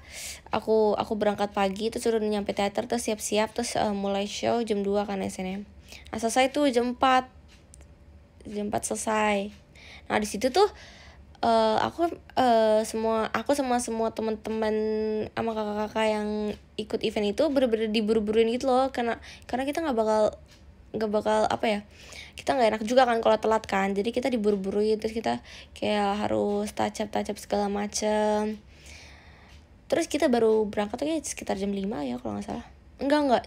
A: aku aku berangkat pagi terus udah nyampe teater terus siap-siap terus uh, mulai show jam 2 kan SNM nah selesai tuh jam 4 jam 4 selesai. Nah di situ tuh uh, aku uh, semua aku sama semua teman-teman sama kakak-kakak yang ikut event itu bener-bener diburu-buruin gitu loh. Karena karena kita nggak bakal nggak bakal apa ya kita nggak enak juga kan kalau telat kan. Jadi kita diburu-buruin terus kita kayak harus up segala macem terus kita baru berangkat tuh sekitar jam 5 ya kalau nggak salah. Enggak enggak.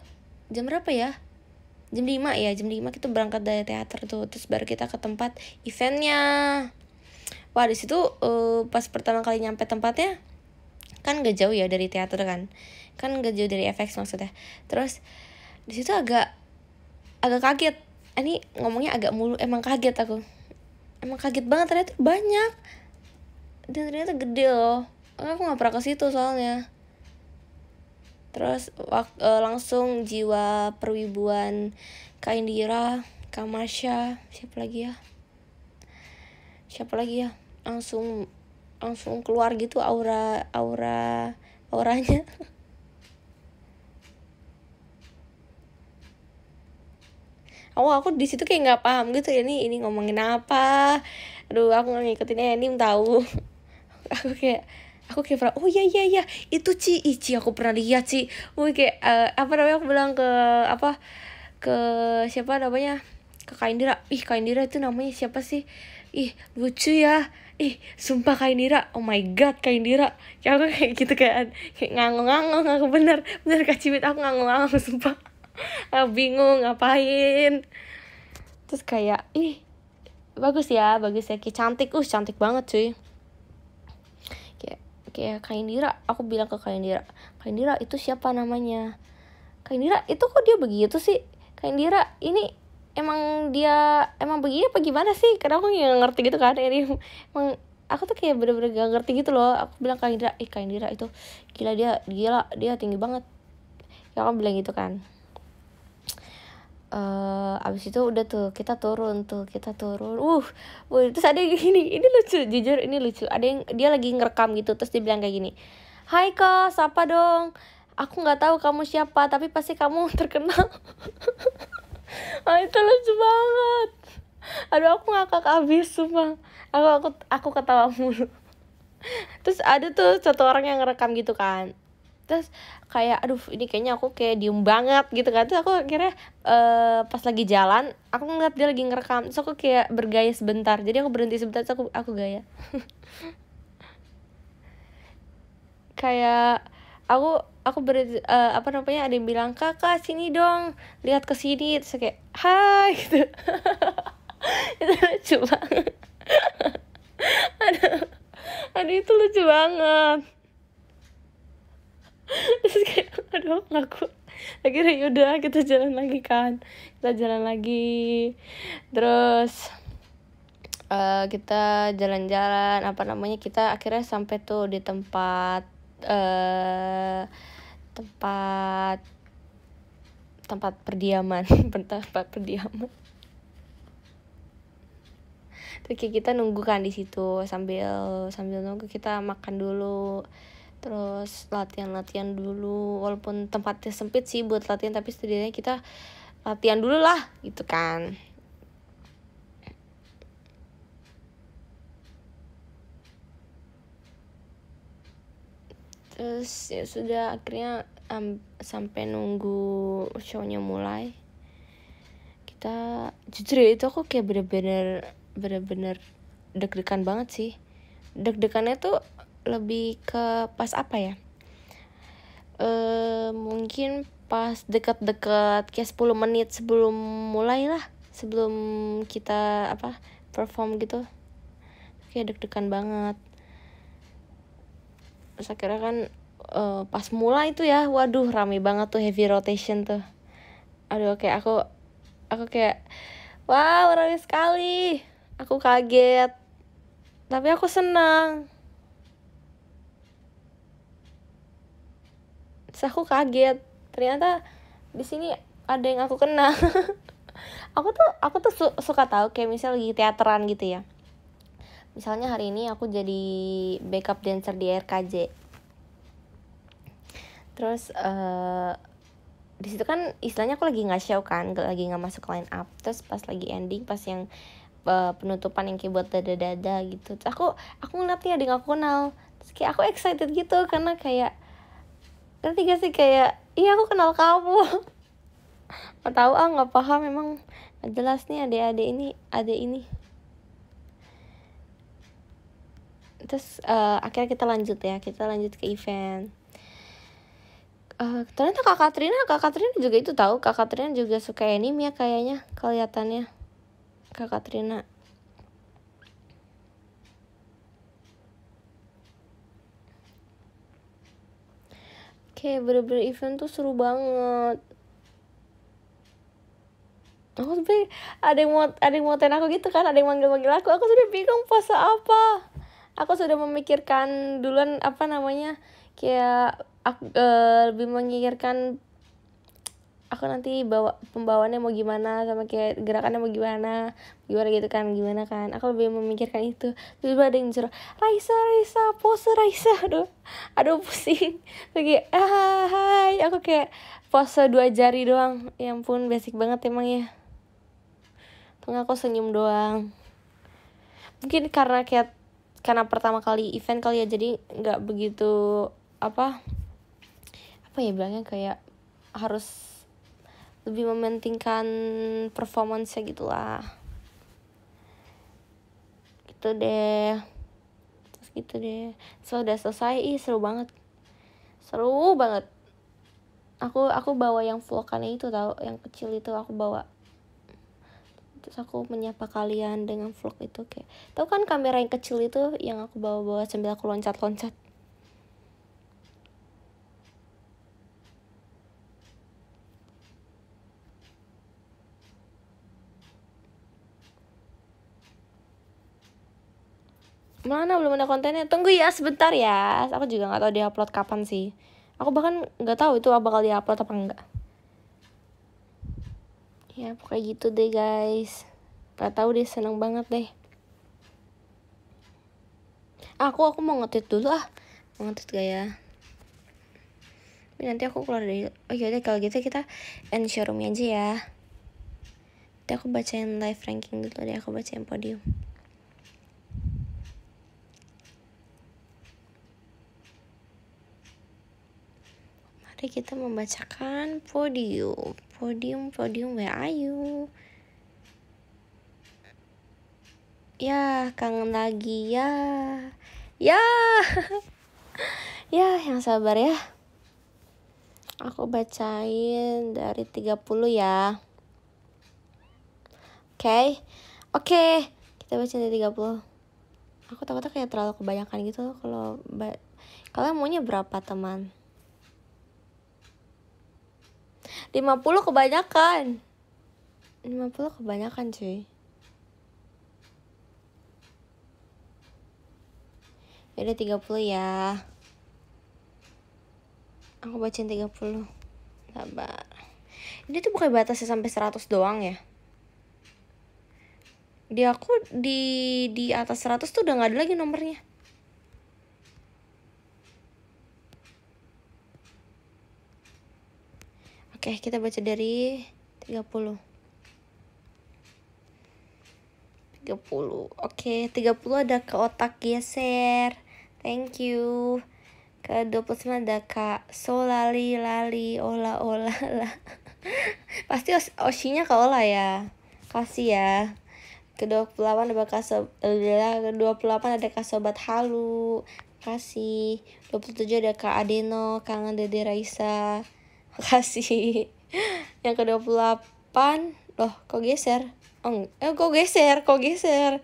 A: Jam berapa ya? Jam 5 ya jam 5 kita berangkat dari teater tuh. Terus baru kita ke tempat eventnya. Wah di situ uh, pas pertama kali nyampe tempatnya kan gak jauh ya dari teater kan? Kan gak jauh dari FX maksudnya. Terus di situ agak agak kaget. Ini ngomongnya agak mulu emang kaget aku. Emang kaget banget ternyata banyak. Dan ternyata gede loh aku nggak pernah ke situ soalnya. Terus wak, uh, langsung jiwa perwibuan Kak Indira Kak Marsha siapa lagi ya? Siapa lagi ya? Langsung langsung keluar gitu aura aura auranya. Aku aku di situ kayak nggak paham gitu ya ini ini ngomongin apa? Aduh aku nggak ngikutin ini tahu. Aku kayak aku kayak pernah oh iya iya iya itu Ci. Ici aku pernah lihat Ci. Oh kayak uh, apa namanya aku bilang ke apa ke siapa namanya ke Kak Indira ih Kak Indira itu namanya siapa sih? Ih lucu ya. Ih sumpah Kak Indira oh my god Kak Indira ya aku kayak gitu kayak kayak ngangong-ngangong aku bener. Bener Kak Cimit aku ngangong-ngangong sumpah. Aku bingung ngapain? Terus kayak ih bagus ya bagus ya kayak cantik uh cantik banget cuy kayak Kak Indira aku bilang ke Kak Indira Kak Indira itu siapa namanya? Kak Indira itu kok dia begitu sih? Kak Indira ini emang dia emang begini apa gimana sih? Karena aku nggak ngerti gitu kan ini emang aku tuh kayak bener-bener gak ngerti gitu loh. Aku bilang Kak Indira eh Kak Indira itu gila dia gila dia tinggi banget. Ya aku bilang gitu kan uh, abis itu udah tuh kita turun tuh kita turun. Uh uh terus ada yang gini ini lucu jujur ini lucu. Ada yang dia lagi ngerekam gitu terus dia bilang kayak gini Hai kak siapa dong? Aku nggak tahu kamu siapa tapi pasti kamu terkenal. Ah itu lucu banget. Aduh aku ngakak abis sumpah. Aku aku aku ketawa mulu. Terus ada tuh satu orang yang ngerekam gitu kan. Terus kayak aduh ini kayaknya aku kayak diem banget gitu kan. Terus aku akhirnya uh, pas lagi jalan aku ngeliat dia lagi ngerekam. Terus aku kayak bergaya sebentar. Jadi aku berhenti sebentar terus aku aku gaya. Kayak aku aku berhenti uh, apa namanya ada yang bilang kakak sini dong lihat ke sini. Terus kayak hai gitu. Itu lucu banget. Aduh aduh itu lucu banget terus kayak aduh ngaku. Akhirnya yaudah kita jalan lagi kan. Kita jalan lagi. Terus uh, kita jalan-jalan apa namanya kita akhirnya sampai tuh di tempat uh, tempat tempat perdiaman. Tempat perdiaman. Terus kita nunggu kan di situ sambil sambil nunggu kita makan dulu terus latihan-latihan dulu walaupun tempatnya sempit sih buat latihan tapi setidaknya kita latihan dulu lah gitu kan. Terus ya sudah akhirnya um, sampai nunggu shownya mulai. Kita jujur ya itu aku kayak bener-bener bener-bener deg-degan banget sih. Deg-degannya tuh lebih ke pas apa ya? Uh, mungkin pas dekat-dekat kayak 10 menit sebelum mulai lah sebelum kita apa perform gitu. Kayak deg-degan banget. Terus akhirnya kan uh, pas mulai itu ya waduh rame banget tuh heavy rotation tuh. Aduh kayak aku aku kayak wow rame sekali. Aku kaget. Tapi aku senang terus aku kaget ternyata di sini ada yang aku kenal. Aku tuh aku tuh su suka tahu kayak misal lagi teateran gitu ya. Misalnya hari ini aku jadi backup dancer di RKJ terus uh, di situ kan istilahnya aku lagi nggak show kan lagi nggak masuk line up. Terus pas lagi ending pas yang uh, penutupan yang kayak buat dada dada gitu. Terus aku aku ngeliatnya ada yang aku kenal. Terus kayak aku excited gitu karena kayak ngerti gak sih? Kayak iya aku kenal kamu. Nggak tahu ah nggak paham. Memang jelas nih adik-adik ini adik ini. Terus uh, akhirnya kita lanjut ya. Kita lanjut ke event. Uh, ternyata kak Katrina kak Katrina juga itu tahu. Kak Katrina juga suka anime ya kayaknya kelihatannya. Kak Katrina kayak bener-bener event tuh seru banget. Aku sebenernya ada yang mau ada yang mau tanya aku gitu kan ada yang manggil-manggil aku. Aku sudah bingung pose apa. Aku sudah memikirkan duluan apa namanya kayak aku uh, lebih memikirkan aku nanti bawa pembawaannya mau gimana sama kayak gerakannya mau gimana gimana gitu kan gimana kan. Aku lebih memikirkan itu. Tiba ada yang disuruh Raisa Raisa pose Raisa. Aduh aduh pusing. Lagi ah hai. Aku kayak pose dua jari doang. Yang pun basic banget emang ya. Tuh aku senyum doang. Mungkin karena kayak karena pertama kali event kali ya jadi nggak begitu apa apa ya bilangnya kayak harus lebih mementingkan performance gitulah gitu deh. Terus gitu deh. So udah selesai ih seru banget. Seru banget. Aku aku bawa yang vlogannya itu tau yang kecil itu aku bawa. Terus aku menyapa kalian dengan vlog itu kayak tau kan kamera yang kecil itu yang aku bawa-bawa sambil aku loncat-loncat mana belum ada kontennya. Tunggu ya sebentar ya. Aku juga nggak tahu dia upload kapan sih. Aku bahkan nggak tahu itu bakal dia upload apa enggak ya pokoknya gitu deh guys. Gak tahu deh seneng banget deh. Aku aku mau ngetit dulu ah. Mau ngetit gak ya? Nanti aku keluar dari oh yaudah kalau gitu kita end showroomnya aja ya. Nanti aku bacain live ranking dulu deh aku bacain podium Mari kita membacakan podium. Podium, podium, where are you? Ya, kangen lagi ya. Ya. ya, yang sabar ya. Aku bacain dari 30 ya. Oke. Okay. Oke, okay. kita bacain dari 30. Aku takutnya kayak terlalu kebanyakan gitu kalau kalian maunya berapa, teman? 50 kebanyakan. 50 kebanyakan cuy. Yaudah 30 ya. Aku bacain 30 Sabar. Ini tuh bukan batasnya sampai 100 doang ya? Di aku di di atas 100 tuh udah gak ada lagi nomornya Oke, kita baca dari 30. 30. Oke, 30 ada ke otak geser. Thank you. Ke 29 ada Kak Solali lali ola ola lah. Pasti os osinya ke ola ya. Kasih ya. Ke 28 ada Kak Sob ke 28 ada Kak Sobat Halu. Kasih. 27 ada Kak Adeno, Kangen Dede Raisa. Makasih. Yang ke-28, loh kok geser? Oh, eh kok geser? Kok geser?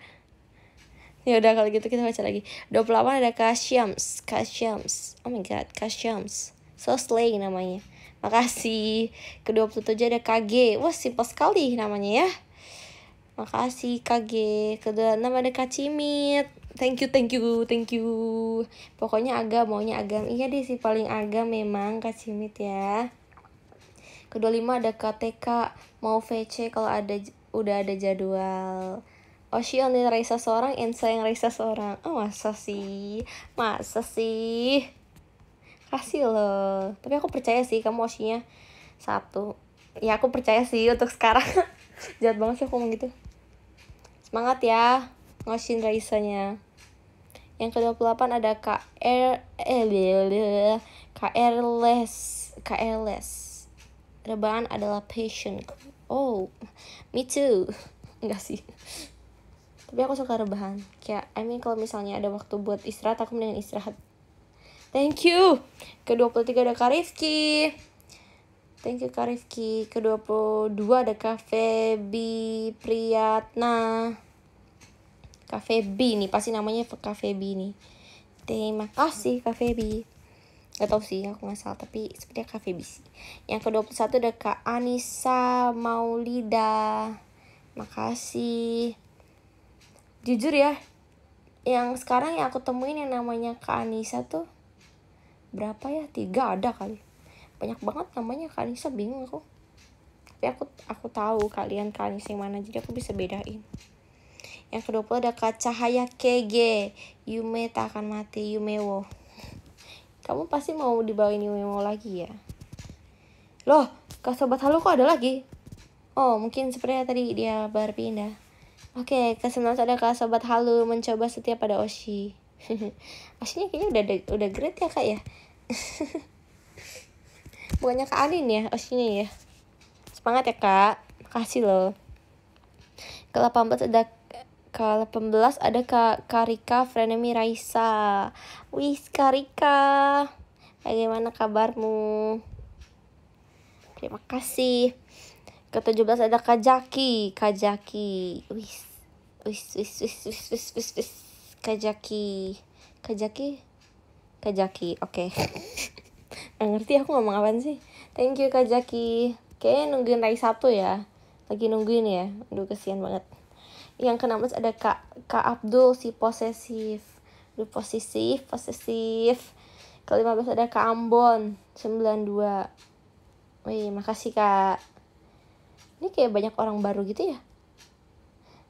A: Ya udah kalau gitu kita baca lagi. 28 ada Kasyams, Kasyams. Oh my god, Kasyams. So slay namanya. Makasih. Ke-27 ada KG. Wah, simpel sekali namanya ya. Makasih KG. Kedua nama ada Kacimit. Thank you, thank you, thank you. Pokoknya agak maunya agam. Iya deh sih paling agam memang Kacimit ya. Kedua lima ada KTK mau VC kalau ada udah ada jadwal. Oshi only Raisa seorang Ensa yang Raisa seorang. Oh masa sih? Masa sih? Kasih loh. Tapi aku percaya sih kamu Oshinya satu. Ya aku percaya sih untuk sekarang. Jahat banget sih aku ngomong gitu. Semangat ya ngoshin Raisanya yang ke-28 ada KR KRLS KRLS rebahan adalah passion oh me too. Enggak sih. Tapi aku suka rebahan. Kayak I mean kalau misalnya ada waktu buat istirahat aku mendingan istirahat. Thank you. Ke 23 ada Kak Rifki. Thank you Kak Rifki. Ke 22 ada Cafe B Priyatna Cafe B nih pasti namanya Cafe B nih. Terima kasih Cafe B. Gak tau sih aku nggak salah tapi sepertinya Cafe BC yang ke 21 ada Kak Anissa Maulida. Makasih. Jujur ya yang sekarang yang aku temuin yang namanya Kak Anissa tuh berapa ya? Tiga ada kali. Banyak banget namanya Kak Anissa bingung aku. Tapi aku aku tahu kalian Kak Anissa yang mana jadi aku bisa bedain yang ke-20 ada Cahaya KG Yume tak akan mati Yumewo kamu pasti mau dibawain memo lagi ya? Loh kak sobat halo kok ada lagi? Oh mungkin sepertinya tadi dia berpindah. Oke okay, ada kak sobat halo mencoba setia pada Oshi. Oshinya kayaknya udah udah great ya kak ya? Bukannya kak Alin ya Oshinya ya? Semangat ya kak. Makasih loh. Ke 18 ada ke 18 ada Kak Karika Frenemy Raisa. Wih, Karika. Bagaimana kabarmu? Terima kasih. Ke 17 ada Kak Jaki, Kak Jaki. Wih. Wih, wih, wih, wih, wih, wih, wih. Kak Jaki. Kak Jaki. Kak Jaki. Oke. Okay. Ngerti aku ngomong apa sih. Thank you Kak Jaki. Kayaknya nungguin Raisa tuh ya. Lagi nungguin ya. Aduh, kesian banget yang ke-16 ada Kak Kak Abdul si posesif. Duh, posesif posesif. Ke-15 ada Kak Ambon 92 Wih makasih Kak. Ini kayak banyak orang baru gitu ya?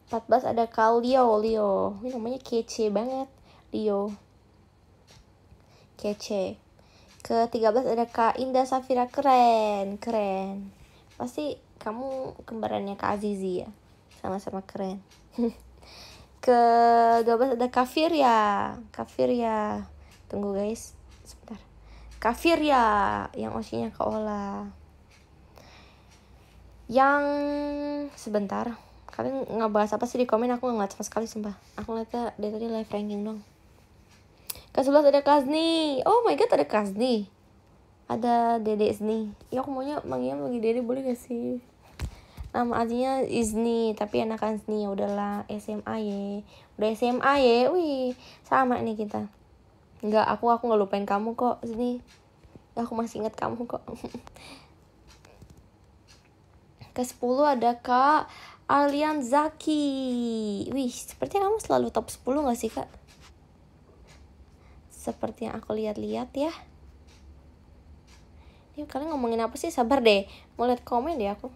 A: 14 ada Kak Leo Leo. Ini namanya kece banget Leo. Kece. Ke-13 ada Kak Indah Safira keren keren. Pasti kamu kembarannya Kak Azizi ya sama-sama keren. Ke 12 ada kafir ya kafir ya tunggu guys. Sebentar. Kafir ya yang osinya ke Ola yang sebentar. Kalian nggak bahas apa sih di komen? Aku nggak sama sekali sumpah. Aku ngeliatnya dari tadi live ranking dong ke 11 ada Kazni. Oh my god ada Kazni. Ada Dede Zni ya aku maunya manggilnya manggil Dede boleh gak sih nama aslinya Izni tapi enakan Zni ya udahlah SMA ya udah SMA ya wih sama nih kita. Nggak aku aku nggak lupain kamu kok Zni aku masih ingat kamu kok. Ke 10 ada kak Alian Zaki. Wih sepertinya kamu selalu top 10 gak sih kak? Seperti yang aku lihat-lihat ya. Yuk kalian ngomongin apa sih? Sabar deh. Mau lihat komen deh aku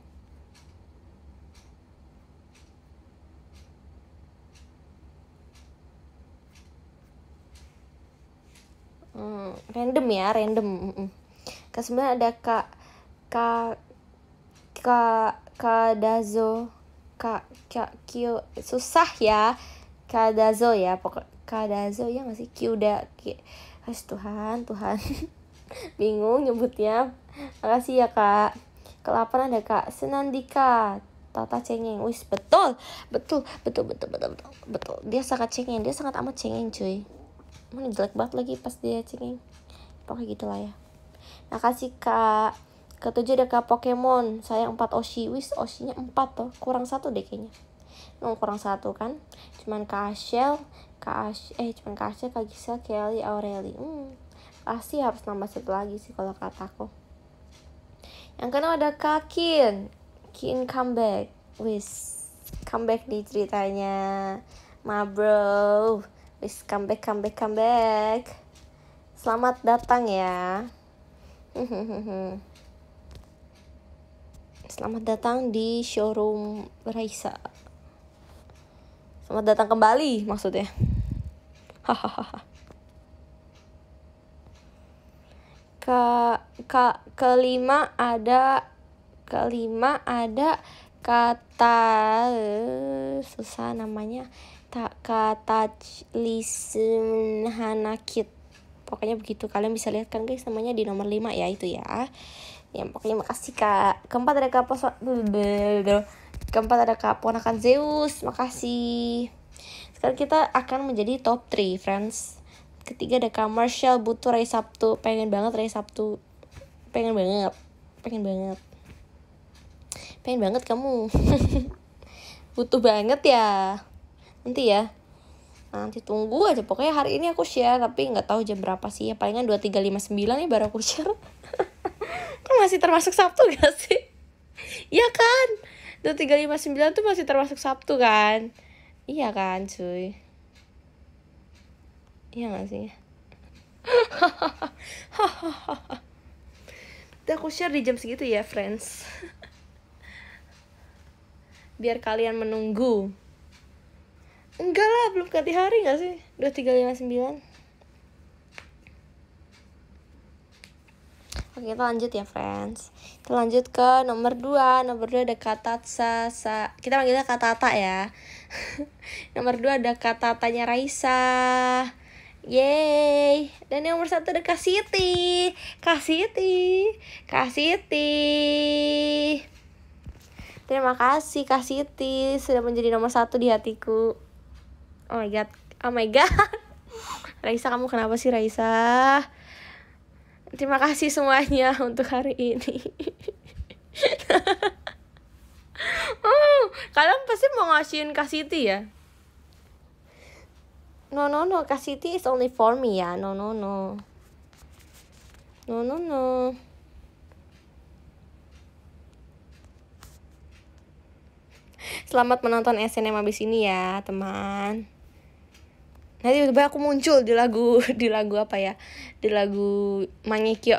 A: hmm, random ya random ke sembilan ada kak kak kak kak dazo kak kak kyo susah ya kak dazo ya pokok kak dazo ya masih kyuda Has Tuhan Tuhan. Bingung nyebutnya. Makasih ya kak. Ke-8 ada kak Senandika Tata cengeng. Wis betul betul betul betul betul betul betul. Dia sangat cengeng dia sangat amat cengeng cuy mana jelek banget lagi pas dia cengeng. Pokoknya gitulah ya. Makasih kak ketujuh ada kak Pokemon. Saya empat Oshi. Wis Oshinya empat tuh kurang satu deh kayaknya. Oh, kurang satu kan. Cuman kak Ashel kak Ash eh cuman kak Ashel kak Gisel Kelly Aureli. Hmm pasti harus nambah satu lagi sih kalau kataku. Yang kedua ada kak Kin. Kin comeback. Wis comeback di ceritanya. Ma bro Wis comeback comeback comeback. Selamat datang ya. Selamat datang di showroom Raisa. Selamat datang kembali maksudnya. Ke ke kelima ada kelima ada kata susah namanya kata listen hanakit pokoknya begitu. Kalian bisa lihat kan guys namanya di nomor 5 ya itu ya. Ya pokoknya makasih kak. Keempat ada kak pos keempat ada kak ponakan Zeus. Makasih. Sekarang kita akan menjadi top 3 friends. Ketiga ada kak Marshall butuh Ray Sabtu. Pengen banget Ray Sabtu. Pengen banget. Pengen banget. Pengen banget kamu. Butuh banget ya nanti ya. Nanti tunggu aja. Pokoknya hari ini aku share tapi nggak tahu jam berapa sih ya. Palingan dua tiga lima sembilan nih baru aku share. Kan masih termasuk Sabtu gak sih? Iya kan? dua tiga lima sembilan tuh masih termasuk Sabtu kan? Iya kan cuy? Iya gak sih? Udah aku share di jam segitu ya friends. Biar kalian menunggu Enggak lah, belum ganti hari gak sih? 2359 Oke, kita lanjut ya, friends. Kita lanjut ke nomor 2. Nomor 2 ada kata sa, sa. Kita panggilnya kata Tata ya. nomor 2 ada kata Tatanya Raisa. Yeay. Dan yang nomor satu ada Kasiti. Kasiti. Kasiti. Terima kasih Kak Siti sudah menjadi nomor satu di hatiku. Oh my god, oh my god. Raisa kamu kenapa sih Raisa? Terima kasih semuanya untuk hari ini. oh, kalian pasti mau ngasihin Kak Siti ya? No no no, Kak Siti is only for me ya. No no no. No no no. Selamat menonton SNM abis ini ya, teman. Nanti tiba-tiba aku muncul di lagu di lagu apa ya? Di lagu Mangekyo.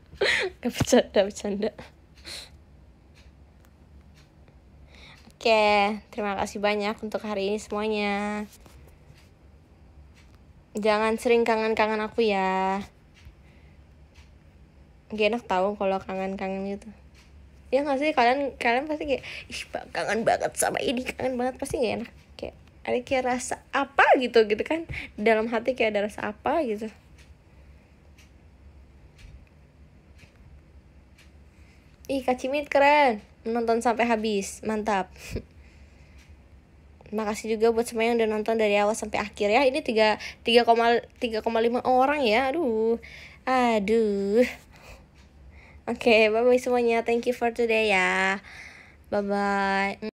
A: Gak bercanda, bercanda. Oke, terima kasih banyak untuk hari ini semuanya. Jangan sering kangen-kangen aku ya. Gak enak tahu kalau kangen-kangen gitu ya nggak sih kalian kalian pasti kayak ih kangen banget sama ini kangen banget pasti gak enak ada kayak rasa apa gitu gitu kan dalam hati kayak ada rasa apa gitu ih kacimit keren menonton sampai habis mantap Makasih juga buat semua yang udah nonton dari awal sampai akhir ya. Ini tiga tiga koma tiga koma lima orang ya. Aduh. Aduh. Oke, okay, bye bye semuanya. Thank you for today ya. Bye bye.